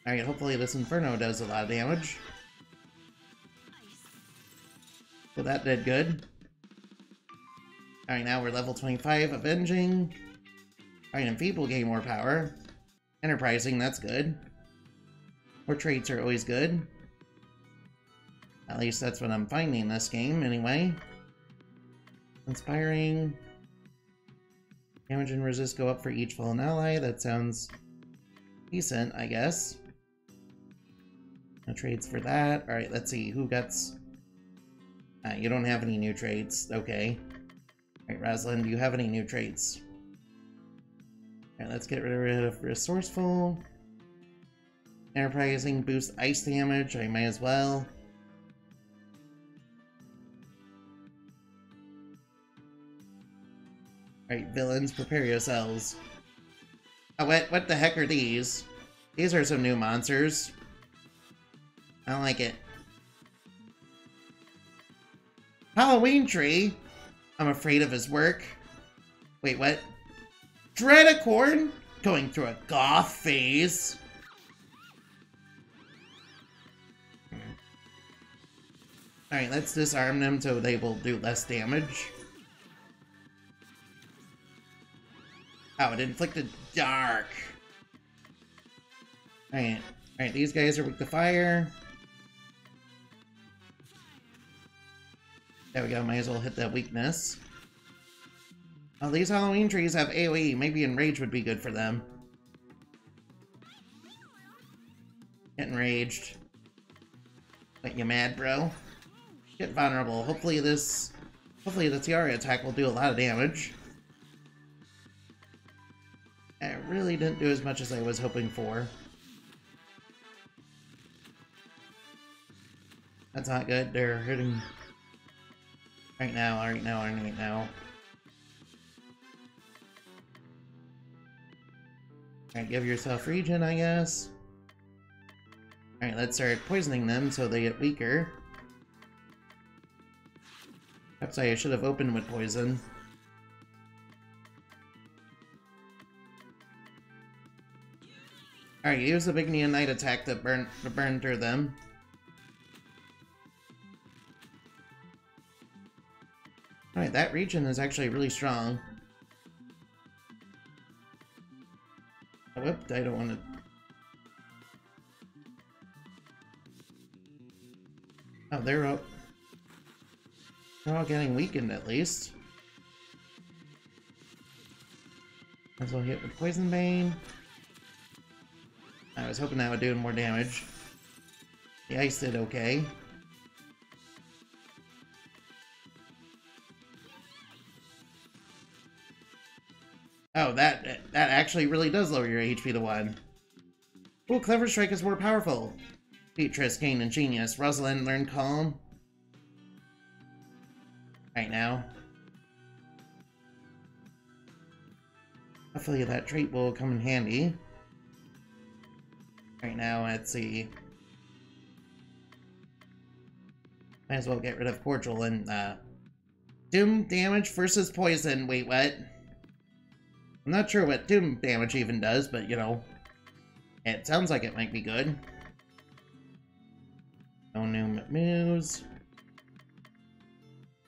Alright, hopefully this Inferno does a lot of damage. So that did good. Alright, now we're level 25, Avenging. Alright, Enfeeble gain more power. Enterprising, that's good. More traits are always good. At least that's what I'm finding in this game, anyway. Inspiring. Damage and resist go up for each fallen ally. That sounds decent, I guess. No trades for that. Alright, let's see. Who gets... Uh, you don't have any new trades. Okay. Alright, Raslin, do you have any new trades? Alright, let's get rid of Resourceful. Enterprising boost ice damage. I may as well. Alright, villains, prepare yourselves. Oh, what, what the heck are these? These are some new monsters. I don't like it. Halloween tree? I'm afraid of his work. Wait, what? Dreadacorn? Going through a goth phase? Alright, let's disarm them so they will do less damage. Oh, it inflicted dark. Alright. Alright, these guys are weak to fire. There we go, might as well hit that weakness. Oh, these Halloween trees have AoE. Maybe Enrage would be good for them. Get enraged. What, you mad, bro? Get vulnerable. Hopefully this... Hopefully the Tiara attack will do a lot of damage. It really didn't do as much as I was hoping for. That's not good. They're hitting Right now, right now, right now. Alright, give yourself regen, I guess. Alright, let's start poisoning them so they get weaker. Perhaps I should have opened with poison. Alright, use the big neonite attack to burn to burn through them. Alright, that region is actually really strong. Oh, whoop, I don't want to... Oh, they're up. They're all getting weakened, at least. As well hit with Poison Bane. I was hoping that would do more damage. The ice did okay. Oh, that that actually really does lower your HP to 1. Well, Clever Strike is more powerful. Beatrice gained Ingenious. Rosalind learned Calm. Right now. Hopefully that trait will come in handy. Right now, let's see. Might as well get rid of Cordial and, uh... Doom damage versus poison. Wait, what? I'm not sure what Doom damage even does, but, you know... It sounds like it might be good. No new moves.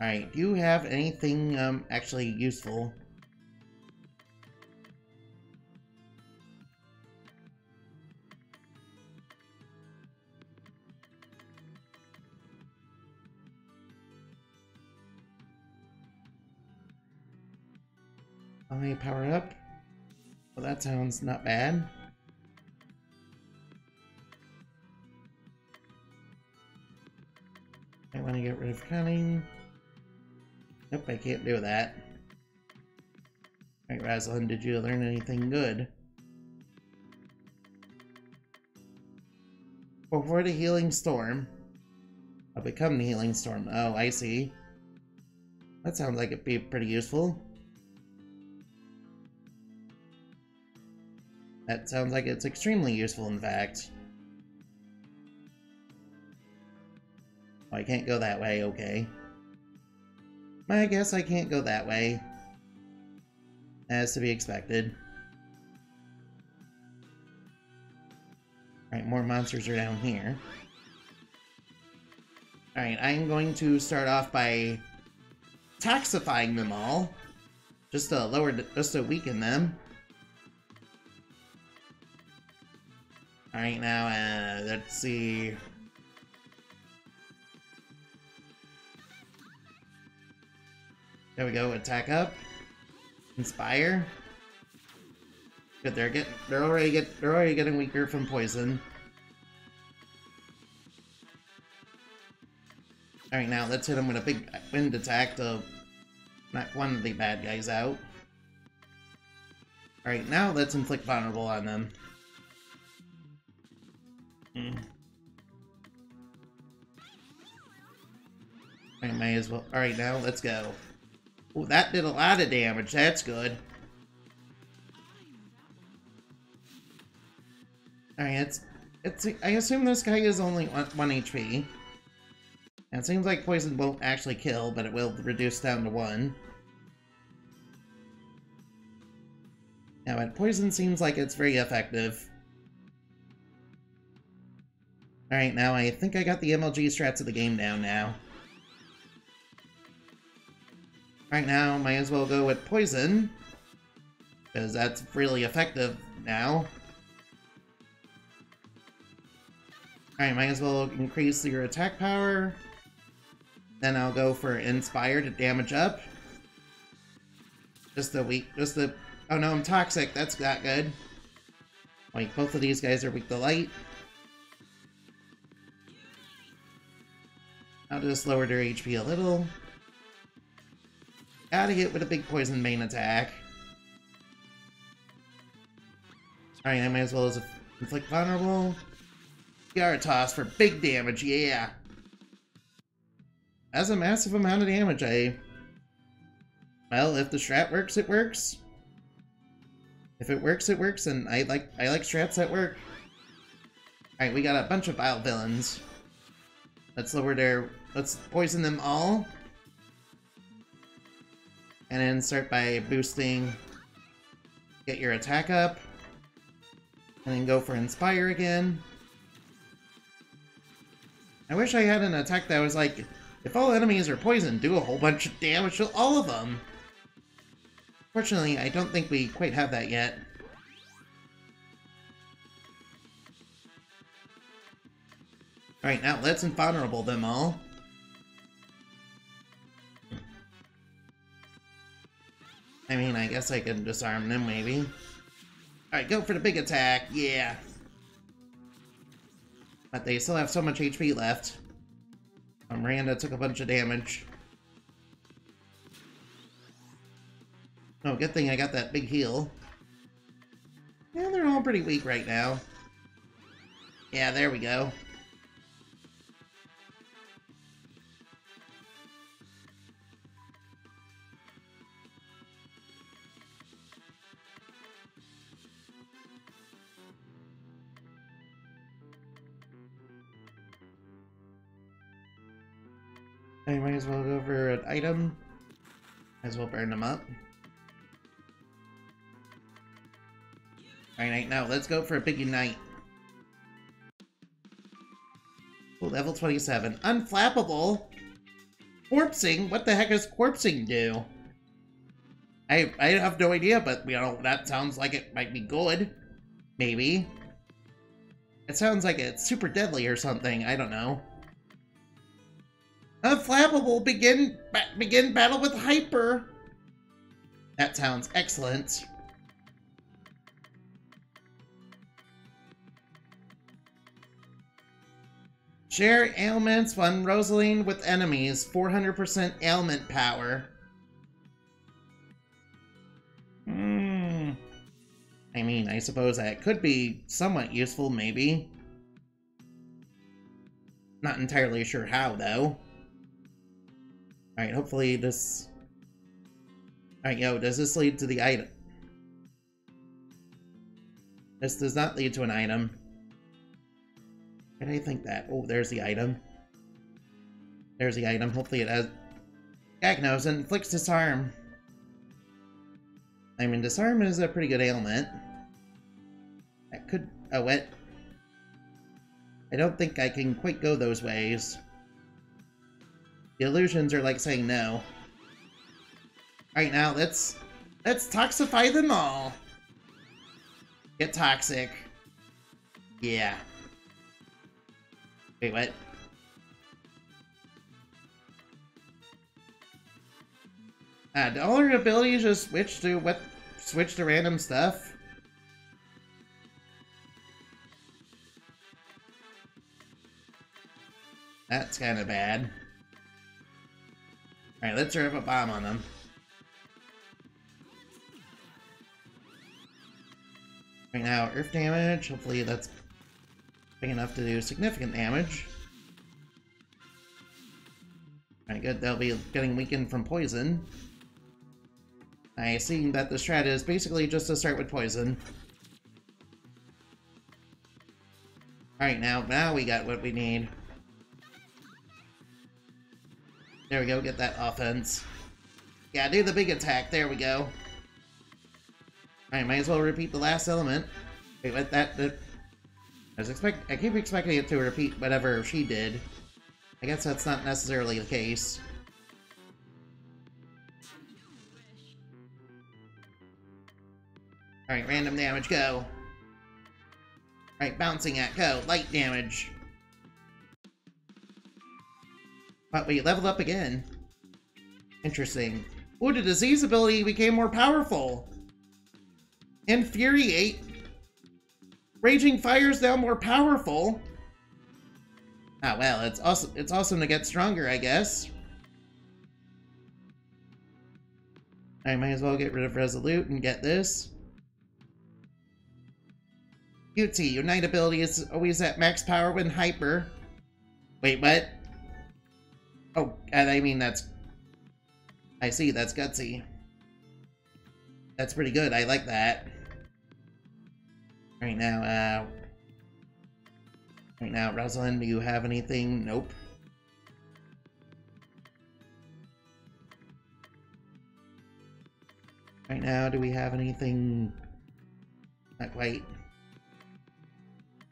Alright, do you have anything, um, actually useful? Power up. Well, that sounds not bad. I want to get rid of cunning. Nope, I can't do that. Alright, Rosalind, did you learn anything good? Before the Healing Storm. I'll become the Healing Storm. Oh, I see. That sounds like it'd be pretty useful. That sounds like it's extremely useful, in fact. Oh, I can't go that way, okay. I guess I can't go that way. As to be expected. Alright, more monsters are down here. Alright, I'm going to start off by toxifying them all. Just to lower, just to weaken them. Alright, now, uh, let's see. There we go, attack up. Inspire. Good, they're getting they're already get they're already getting weaker from poison. Alright, now let's hit them with a big wind attack to knock one of the bad guys out. Alright, now let's inflict vulnerable on them. Hmm. I may as well. Alright, now let's go. Oh, that did a lot of damage. That's good. Alright, it's, it's... I assume this guy is only 1, 1 HP. And it seems like poison won't actually kill, but it will reduce down to 1. Now, but poison seems like it's very effective. Alright, now I think I got the MLG strats of the game down now. Right now, might as well go with Poison. Because that's really effective now. Alright, might as well increase your attack power. Then I'll go for Inspire to damage up. Just the weak, just the... Oh no, I'm Toxic, that's not good. Like, both of these guys are weak to light. I'll just lower their HP a little. Gotta hit with a big poison bane attack. Alright, I might as well as inflict vulnerable. Gyarados for big damage, yeah! That's a massive amount of damage, I... Well, if the strat works, it works. If it works, it works, and I like I like strats that work. Alright, we got a bunch of vile villains. Let's lower their... Let's poison them all. And then start by boosting... Get your attack up. And then go for Inspire again. I wish I had an attack that was like... If all enemies are poisoned, do a whole bunch of damage to all of them. Fortunately, I don't think we quite have that yet. Alright, now let's invulnerable them all. I mean, I guess I can disarm them, maybe. Alright, go for the big attack, yeah. But they still have so much HP left. Um, Miranda took a bunch of damage. Oh, good thing I got that big heal. Yeah, they're all pretty weak right now. Yeah, there we go. I might as well go for an item. Might as well burn them up. Alright, now let's go for a big unite. Level 27. Unflappable? Corpsing? What the heck does corpsing do? I I have no idea, but you know, that sounds like it might be good. Maybe. It sounds like it's super deadly or something, I don't know. Unflappable, begin ba begin battle with Hyper. That sounds excellent. Share ailments when Rosalind with enemies. 400% ailment power. Hmm. I mean, I suppose that could be somewhat useful, maybe. Not entirely sure how, though. Alright, hopefully this... Alright, yo, does this lead to the item? This does not lead to an item. Did I think that? Oh, there's the item. There's the item. Hopefully it has... Gagnos inflicts disarm. I mean, disarm is a pretty good ailment. That could... Oh, what? I don't think I can quite go those ways. The illusions are like saying no. Alright, now let's... Let's toxify them all! Get toxic. Yeah. Wait, what? Ah, do all her abilities just switch to what? Switch to random stuff? That's kind of bad. Alright, let's throw a bomb on them. Right now, earth damage. Hopefully that's big enough to do significant damage. Alright, good. They'll be getting weakened from poison. I see that the strat is basically just to start with poison. Alright, now, now we got what we need. There we go, get that offense. Yeah, do the big attack. There we go. Alright, might as well repeat the last element. Wait, what, that, that... I was expect- I keep expecting it to repeat whatever she did. I guess that's not necessarily the case. Alright, random damage, go. Alright, bouncing at, go. Light damage. But we leveled up again. Interesting. Oh, the disease ability became more powerful. Infuriate. Raging Fire's now more powerful. Ah, well, it's awesome. It's awesome to get stronger, I guess. I might as well get rid of Resolute and get this. UT, Unite ability is always at max power when hyper. Wait, what? Oh, I mean, that's... I see, that's gutsy. That's pretty good, I like that. Right now, uh... Right now, Rosalind, do you have anything? Nope. Right now, do we have anything? Not quite.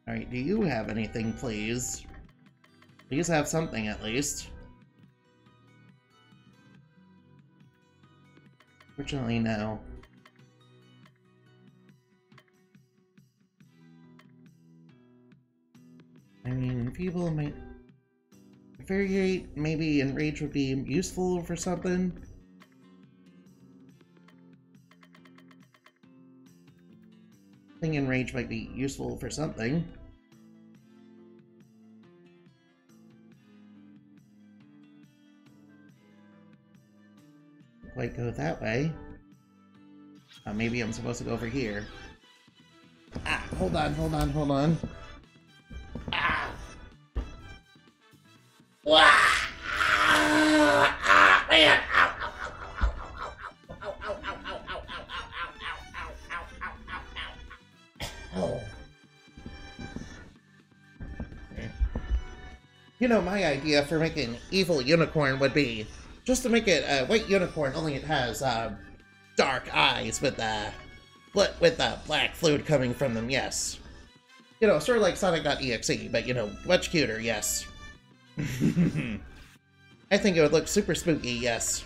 Alright, do you have anything, please? Please have something, at least. Fortunately, no. I mean, people might... Variate, maybe Enrage would be useful for something. I think Enrage might be useful for something. Quite go that way. Uh, maybe I'm supposed to go over here. Ah, hold on, hold on, hold on. <laughs> You know, my idea for making evil unicorn would be just to make it a white unicorn, only it has uh, dark eyes with uh, with uh, black fluid coming from them, yes. You know, sort of like Sonic.exe, but you know, much cuter, yes. <laughs> I think it would look super spooky, yes.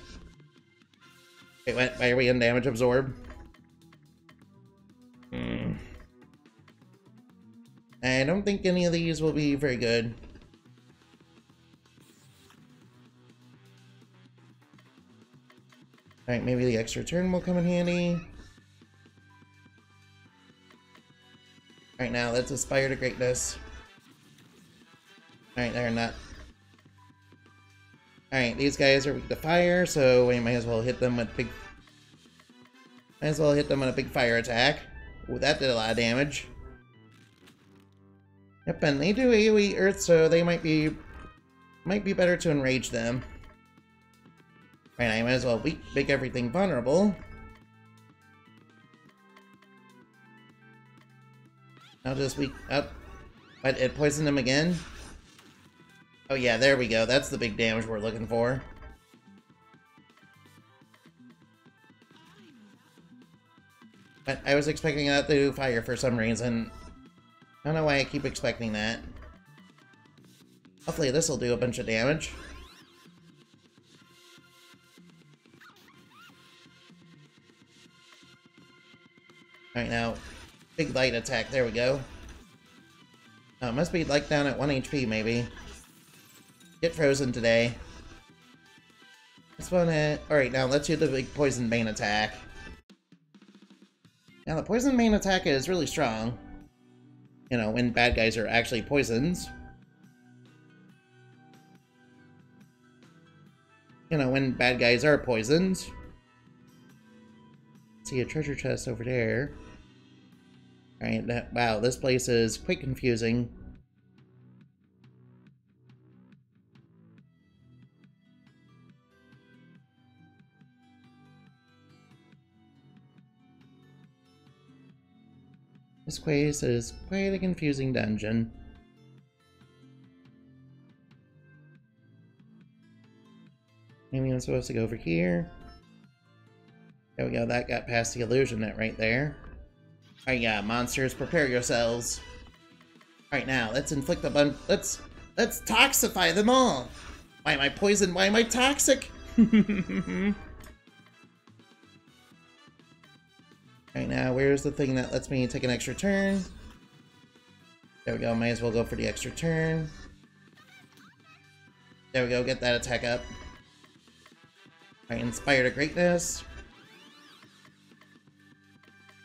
Wait, what? Why are we in damage absorb? Hmm. I don't think any of these will be very good. Alright, maybe the extra turn will come in handy. Alright, now let's aspire to greatness. Alright, they're not. Alright, these guys are weak to fire, so we might as well hit them with big... Might as well hit them with a big fire attack. Ooh, that did a lot of damage. Yep, and they do AoE Earth, so they might be... Might be better to enrage them. Right, I might as well weak, make everything vulnerable. I'll just weak up. But it poisoned him again? Oh yeah, there we go. That's the big damage we're looking for. But I was expecting that to fire for some reason. I don't know why I keep expecting that. Hopefully this will do a bunch of damage. Alright, now, big light attack. There we go. Oh, must be like down at 1 HP, maybe. Get frozen today. This hit. Alright, now let's do the big poison bane attack. Now, the poison bane attack is really strong. You know, when bad guys are actually poisons. You know, when bad guys are poisons. See a treasure chest over there. Alright, that, wow, this place is quite confusing. This place is quite a confusing dungeon. Maybe I'm supposed to go over here. There we go, that got past the illusion net right there. Alright, yeah, monsters, prepare yourselves. Alright, now, let's inflict a bunch- let's- let's toxify them all! Why am I poisoned? Why am I toxic? <laughs> Alright, now, where's the thing that lets me take an extra turn? There we go, might as well go for the extra turn. There we go, get that attack up. Alright, Inspire to Greatness.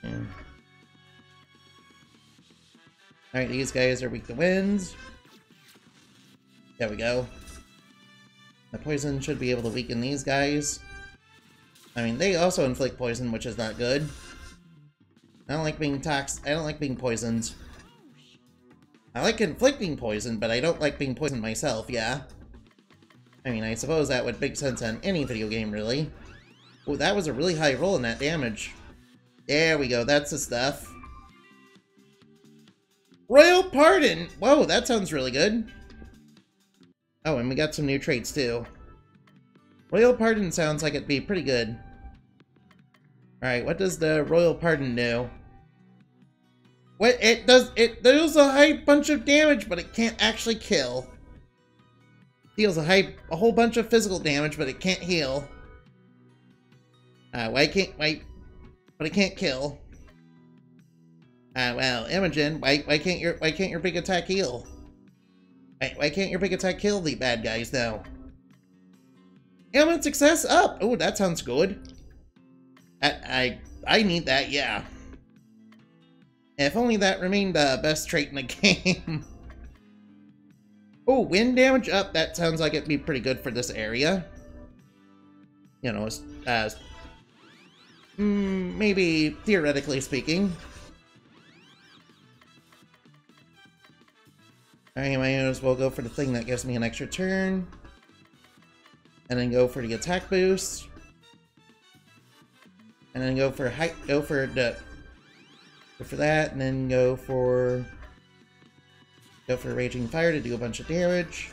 Hmm. Alright, these guys are weak to winds. There we go. The poison should be able to weaken these guys. I mean, they also inflict poison, which is not good. I don't like being tox- I don't like being poisoned. I like inflicting poison, but I don't like being poisoned myself, yeah. I mean, I suppose that would make sense on any video game, really. Oh, that was a really high roll in that damage. There we go, that's the stuff. Royal Pardon! Whoa, that sounds really good. Oh, and we got some new traits, too. Royal Pardon sounds like it'd be pretty good. Alright, what does the Royal Pardon do? What it does it deals a high bunch of damage, but it can't actually kill. Deals a high a whole bunch of physical damage, but it can't heal. Uh, why can't, why, but I can't kill. Uh, well, Imogen, why, why can't your, why can't your big attack heal? Why, why can't your big attack kill the bad guys now? Ailment success up! Oh, that sounds good. I, I, I need that, yeah. If only that remained the best trait in the <laughs> game. oh, wind damage up. That sounds like it'd be pretty good for this area. You know, as mm, maybe theoretically speaking. I might as well go for the thing that gives me an extra turn. And then go for the attack boost. And then go for height go for the go for that, and then go for go for Raging Fire to do a bunch of damage.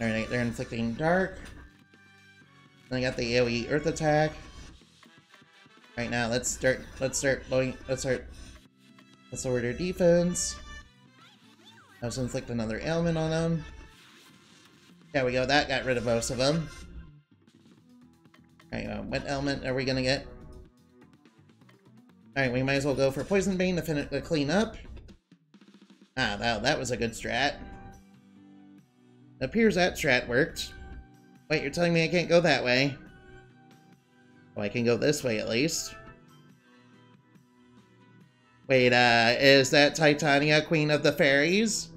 Alright, they're inflicting dark. Then I got the AoE Earth attack. Right now, let's start let's start blowing let's start let's lower their defense. Let's inflict another ailment on them. There we go, that got rid of most of them. Alright, uh, what element are we gonna get? Alright, we might as well go for Poison Bane to, to clean up. Ah, wow, that was a good strat. It appears that strat worked. Wait, you're telling me I can't go that way? Well, I can go this way at least. Wait, uh, is that Titania Queen of the Fairies?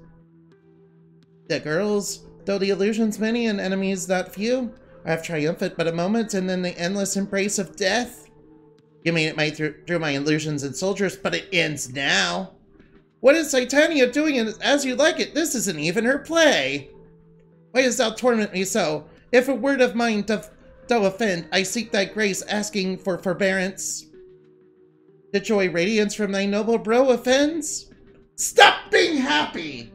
The girls, though the illusions many and enemies not few, I have triumphant but a moment and then the endless embrace of death. You mean it might through, through my illusions and soldiers, but it ends now. What is Titania doing as you like it? This isn't even her play. Why dost thou torment me so? If a word of mine doth, doth offend, I seek thy grace, asking for forbearance. The joy radiance from thy noble bro offends? Stop being happy!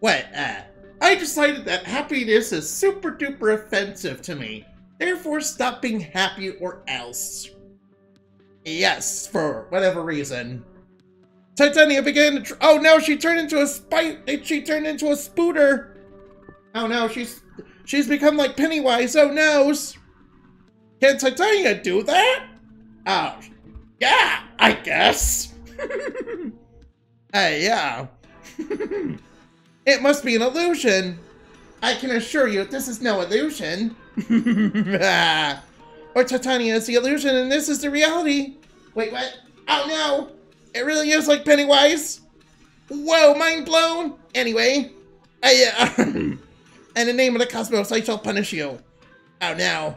What, uh, I decided that happiness is super duper offensive to me. Therefore, stop being happy or else. Yes, for whatever reason. Titania began to. oh no, she turned into a spite. She turned into a spooter. Oh no, she's she's become like Pennywise. Oh no. Can Titania do that? Oh, yeah, I guess. <laughs> hey, yeah. It must be an illusion. I can assure you this is no illusion. <laughs> or Titania is the illusion and this is the reality. Wait, what? Oh no! It really is like Pennywise? Whoa, mind blown! Anyway, I, uh, <laughs> in the name of the cosmos, I shall punish you. Oh no.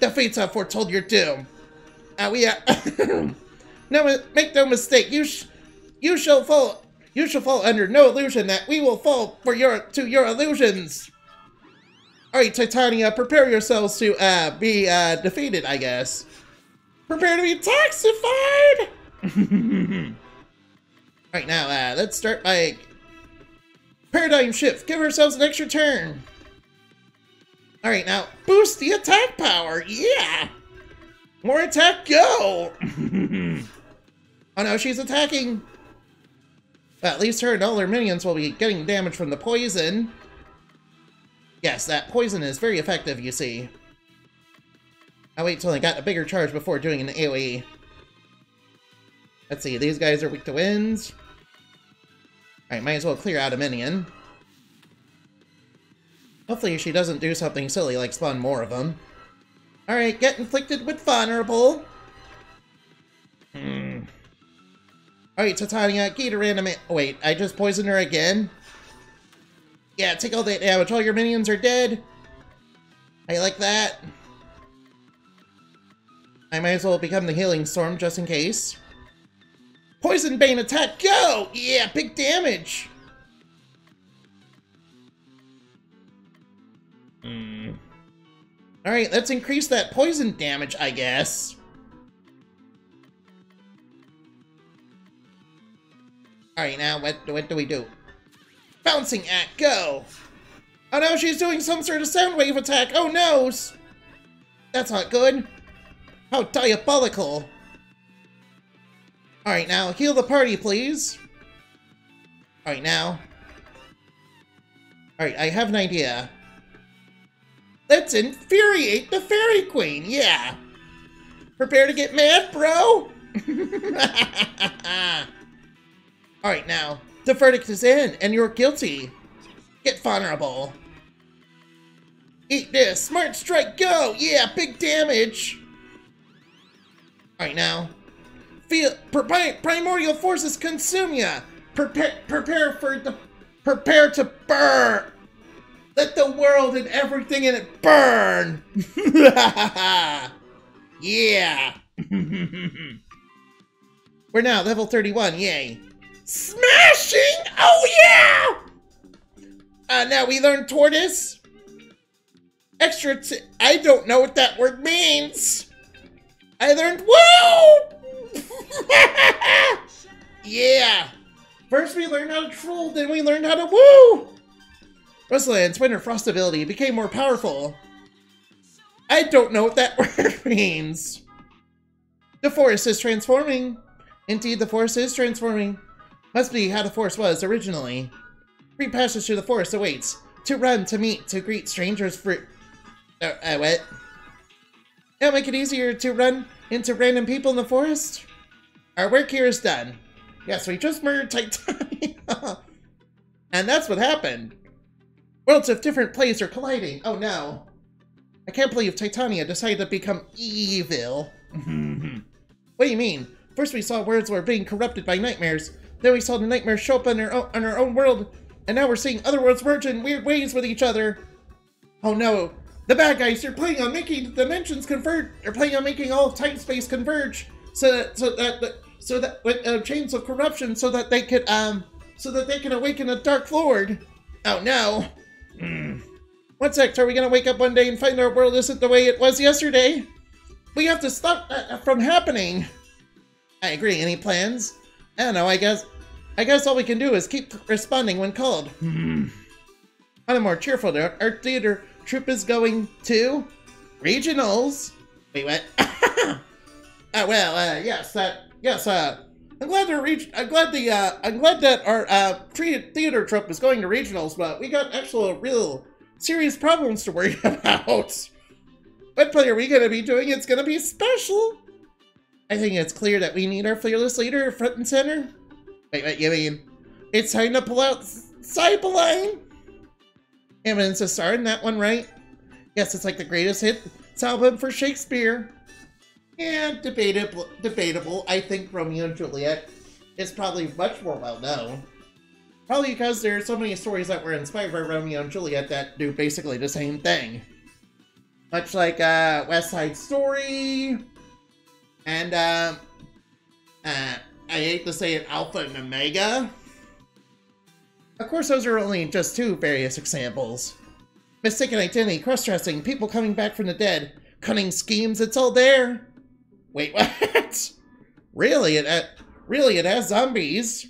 The fates have foretold your doom. Oh yeah. <coughs> no, make no mistake. You, sh you shall fall you shall fall under no illusion that we will fall for your to your illusions. Alright, Titania, prepare yourselves to uh, be uh, defeated, I guess. Prepare to be toxified! <laughs> Alright, now, uh, let's start by... Paradigm shift. Give ourselves an extra turn. Alright, now, boost the attack power. Yeah! More attack, go! <laughs> oh no, she's attacking at least her and all her minions will be getting damage from the poison. Yes, that poison is very effective, you see. I wait till I got a bigger charge before doing an AoE. Let's see, these guys are weak to winds. Alright, might as well clear out a minion. Hopefully she doesn't do something silly like spawn more of them. Alright, get inflicted with vulnerable. Hmm. Alright, Titania, get a random- Wait, I just poisoned her again? Yeah, take all that damage. All your minions are dead. I like that. I might as well become the Healing Storm just in case. Poison Bane attack, go! Yeah, big damage! Alright, let's increase that poison damage, I guess. Alright, now what, what do we do? Bouncing act, go! Oh no, she's doing some sort of sound wave attack! Oh no! That's not good! How diabolical! Alright, now, heal the party, please! Alright, now. Alright, I have an idea. Let's infuriate the Fairy Queen, yeah! Prepare to get mad, bro! <laughs> Alright, now, the verdict is in, and you're guilty. Get vulnerable. Eat this. Smart strike, go! Yeah, big damage! Alright, now. Feel primordial forces consume ya! Prepare, prepare for the... Prepare to burn! Let the world and everything in it burn! <laughs> yeah! <laughs> We're now level 31, yay. Smashing! Oh yeah! Uh, now we learn tortoise. Extra I don't know what that word means. I learned woo! <laughs> yeah! First we learned how to troll, then we learned how to woo! Rosalind's winter frost ability became more powerful. I don't know what that <laughs> word means. The forest is transforming. Indeed, the forest is transforming. Must be how the forest was originally. Free passage through the forest awaits. To run, to meet, to greet strangers for... Uh, uh, what? It'll make it easier to run into random people in the forest. Our work here is done. Yes, we just murdered Titania. <laughs> and that's what happened. Worlds of different plays are colliding. Oh no. I can't believe Titania decided to become evil. what do you mean? First we saw worlds were being corrupted by nightmares. Then we saw the nightmares show up on our, own, on our own world. And now we're seeing other worlds merge in weird ways with each other. Oh no. The bad guys are planning on making dimensions converge. They're planning on making all of time space converge. So that, so that, so that with uh, chains of corruption, so that they could um, so that they can awaken a Dark Lord. Oh no. Mm. What's next? Are we gonna wake up one day and find our world isn't the way it was yesterday? We have to stop that from happening. I agree. Any plans? I don't know. I guess. I guess all we can do is keep responding when called. Hmm. On a more cheerful note, our theater troupe is going to regionals. Wait, what? <coughs> uh, well, uh, yes, that yes. Uh, I'm glad to reach. I'm glad the. Uh, I'm glad that our uh, theater troupe is going to regionals, but we got actual real serious problems to worry <laughs> about. What play are we going to be doing? It's going to be special. I think it's clear that we need our fearless leader front and center. Wait, wait, you mean it's time to pull out Cymbeline? Imogen's a star in that one, right? Yes, it's like the greatest hit album for Shakespeare. Yeah, debatable. Debatable. I think Romeo and Juliet is probably much more well known. Probably because there are so many stories that were inspired by Romeo and Juliet that do basically the same thing. Much like uh, West Side Story, and uh, uh, I hate to say it, Alpha and Omega. Of course, those are only just two various examples. Mistaken identity, cross-dressing, people coming back from the dead, cunning schemes, it's all there. Wait, <laughs> what? really? It really it has zombies.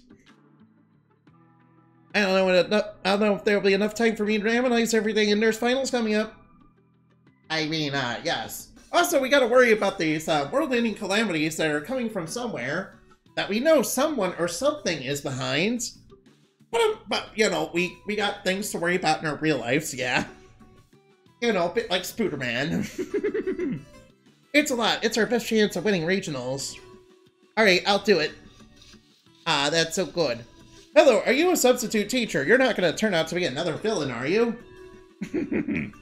I don't know what I don't know if there'll be enough time for me to analyze everything, and there's finals coming up. I mean, uh, yes. Also, we gotta worry about these uh, world-ending calamities that are coming from somewhere that we know someone or something is behind. But, um, but you know, we, we got things to worry about in our real lives, yeah. You know, a bit like Spooderman. <laughs> it's a lot. It's our best chance of winning regionals. Alright, I'll do it. Ah, that's so good. Hello, are you a substitute teacher? You're not going to turn out to be another villain, are you? <laughs>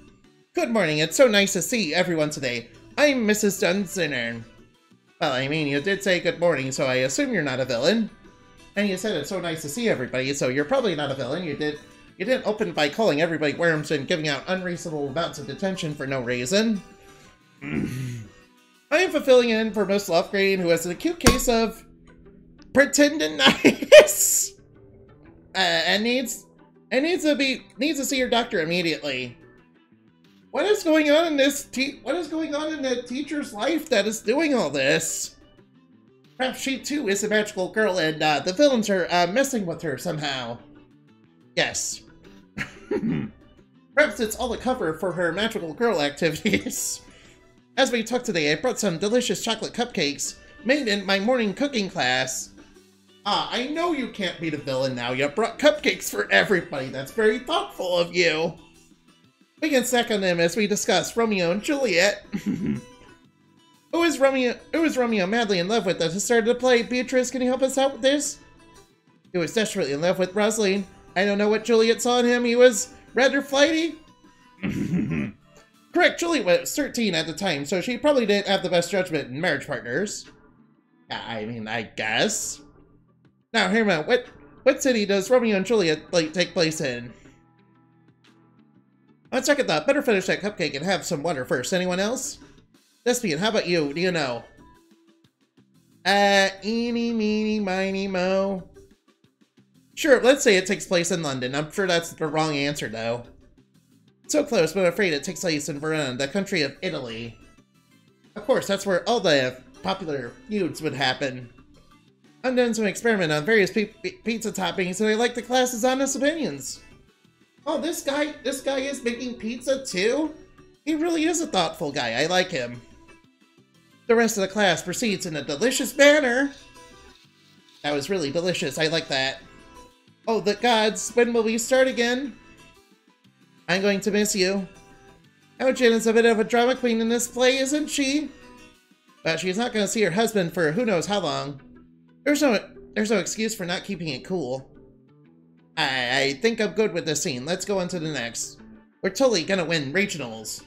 Good morning, it's so nice to see everyone today. I'm Mrs. Dunsinner. Well, I mean, you did say good morning, so I assume you're not a villain. And you said it's so nice to see everybody, so you're probably not a villain. You did you didn't open by calling everybody worms and giving out unreasonable amounts of detention for no reason. <clears throat> I am fulfilling in for Miss Lofgreen, who has an acute case of pretendinitis, <laughs> uh, and needs and needs to be needs to see your doctor immediately. What is going on in this te what is going on in the teacher's life that is doing all this? Perhaps she too is a magical girl and uh, the villains are uh, messing with her somehow. Yes. <laughs> Perhaps it's all a cover for her magical girl activities. <laughs> As we talk today, I brought some delicious chocolate cupcakes made in my morning cooking class. Ah, I know you can't be the villain now. You brought cupcakes for everybody. That's very thoughtful of you. We can snack on them as we discuss Romeo and Juliet. <laughs> Who is Romeo? Who is Romeo madly in love with that has started to play? Beatrice, can you help us out with this? He was desperately in love with Rosaline. I don't know what Juliet saw in him. He was rather flighty. <laughs> Correct, Juliet was 13 at the time, so she probably didn't have the best judgment in marriage partners. I mean, I guess. Now, Herma, what what city does Romeo and Juliet like take place in? On second thought, better finish that cupcake and have some water first. Anyone else? Thespian, how about you? Do you know? Uh, eeny, meeny, miny, mo. Sure, let's say it takes place in London. I'm sure that's the wrong answer, though. So close, but afraid it takes place in Verona, the country of Italy. Of course, that's where all the popular feuds would happen. I'm doing some experiment on various pizza toppings, and I like the class's honest opinions. Oh, this guy, this guy is making pizza too? He really is a thoughtful guy. I like him. The rest of the class proceeds in a delicious manner. That was really delicious. I like that. Oh, the gods, when will we start again? I'm going to miss you. Oh, Imogen is a bit of a drama queen in this play, isn't she? But she's not going to see her husband for who knows how long. There's no there's no excuse for not keeping it cool. I, I think I'm good with this scene. Let's go on to the next. We're totally gonna win regionals.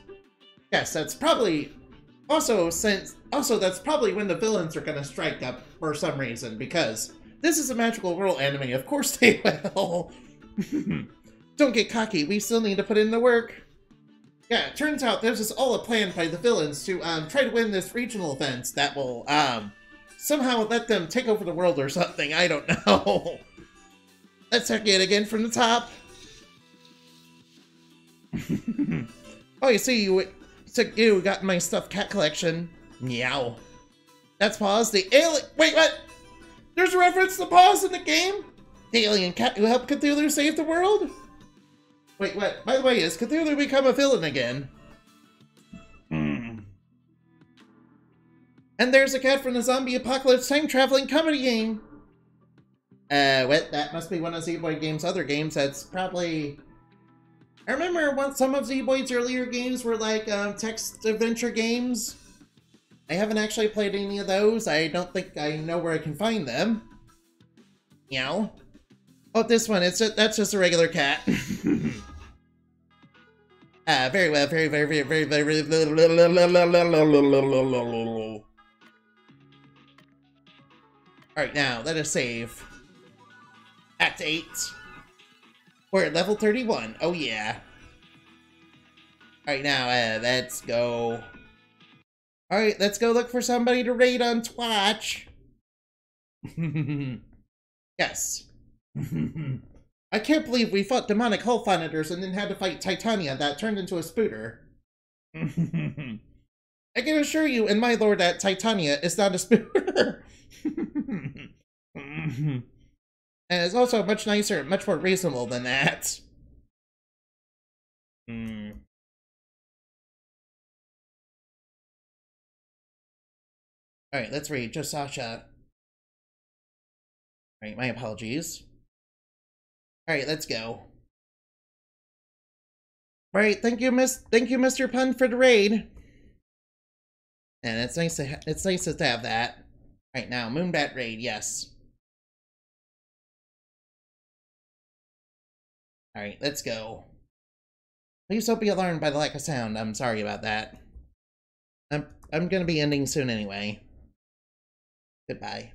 Yes, that's probably also since also that's probably when the villains are gonna strike up for some reason because this is a magical world anime. Of course they <laughs> will. <laughs> Don't get cocky. We still need to put in the work. Yeah, it turns out this is all a plan by the villains to um, try to win this regional event that will um, somehow let them take over the world or something. I don't <laughs> know. Let's check it again from the top. <laughs> oh, you see, you, you got my stuffed cat collection. Meow. That's Paws, the alien- Wait, what? There's a reference to Paws in the game? The alien cat who helped Cthulhu save the world? Wait, what? By the way, is Cthulhu become a villain again? Hmm. And there's a cat from the zombie apocalypse time traveling comedy game. Uh, what? That must be one of Zeboyd Games' other games. That's probably... I remember when some of Zeboyd's earlier games were like um, text adventure games. I haven't actually played any of those. I don't think I know where I can find them. Meow. Oh, this one. It's a, that's just a regular cat. <laughs> ah, very well. Very, very, very, very, very, very. Alright, now, let us save. Act 8. We're at level 31. Oh, yeah. Alright, now, uh, let's go. Alright, let's go look for somebody to raid on Twitch. yes. I can't believe we fought demonic hull fighters and then had to fight Titania that turned into a spooter. <laughs> I can assure you, in my lord, that Titania is not a spooter. <laughs> and it's also much nicer, much more reasonable than that. Hmm. Alright, let's read. Just Sasha. Alright, my apologies. Alright, let's go. Alright, thank you, Miss thank you, Mr. Pun, for the raid. And it's nice to it's nice to have that. Right now, Moonbat Raid, yes. Alright, let's go. Please don't be alarmed by the lack of sound. I'm sorry about that. I'm I'm gonna be ending soon anyway. Goodbye.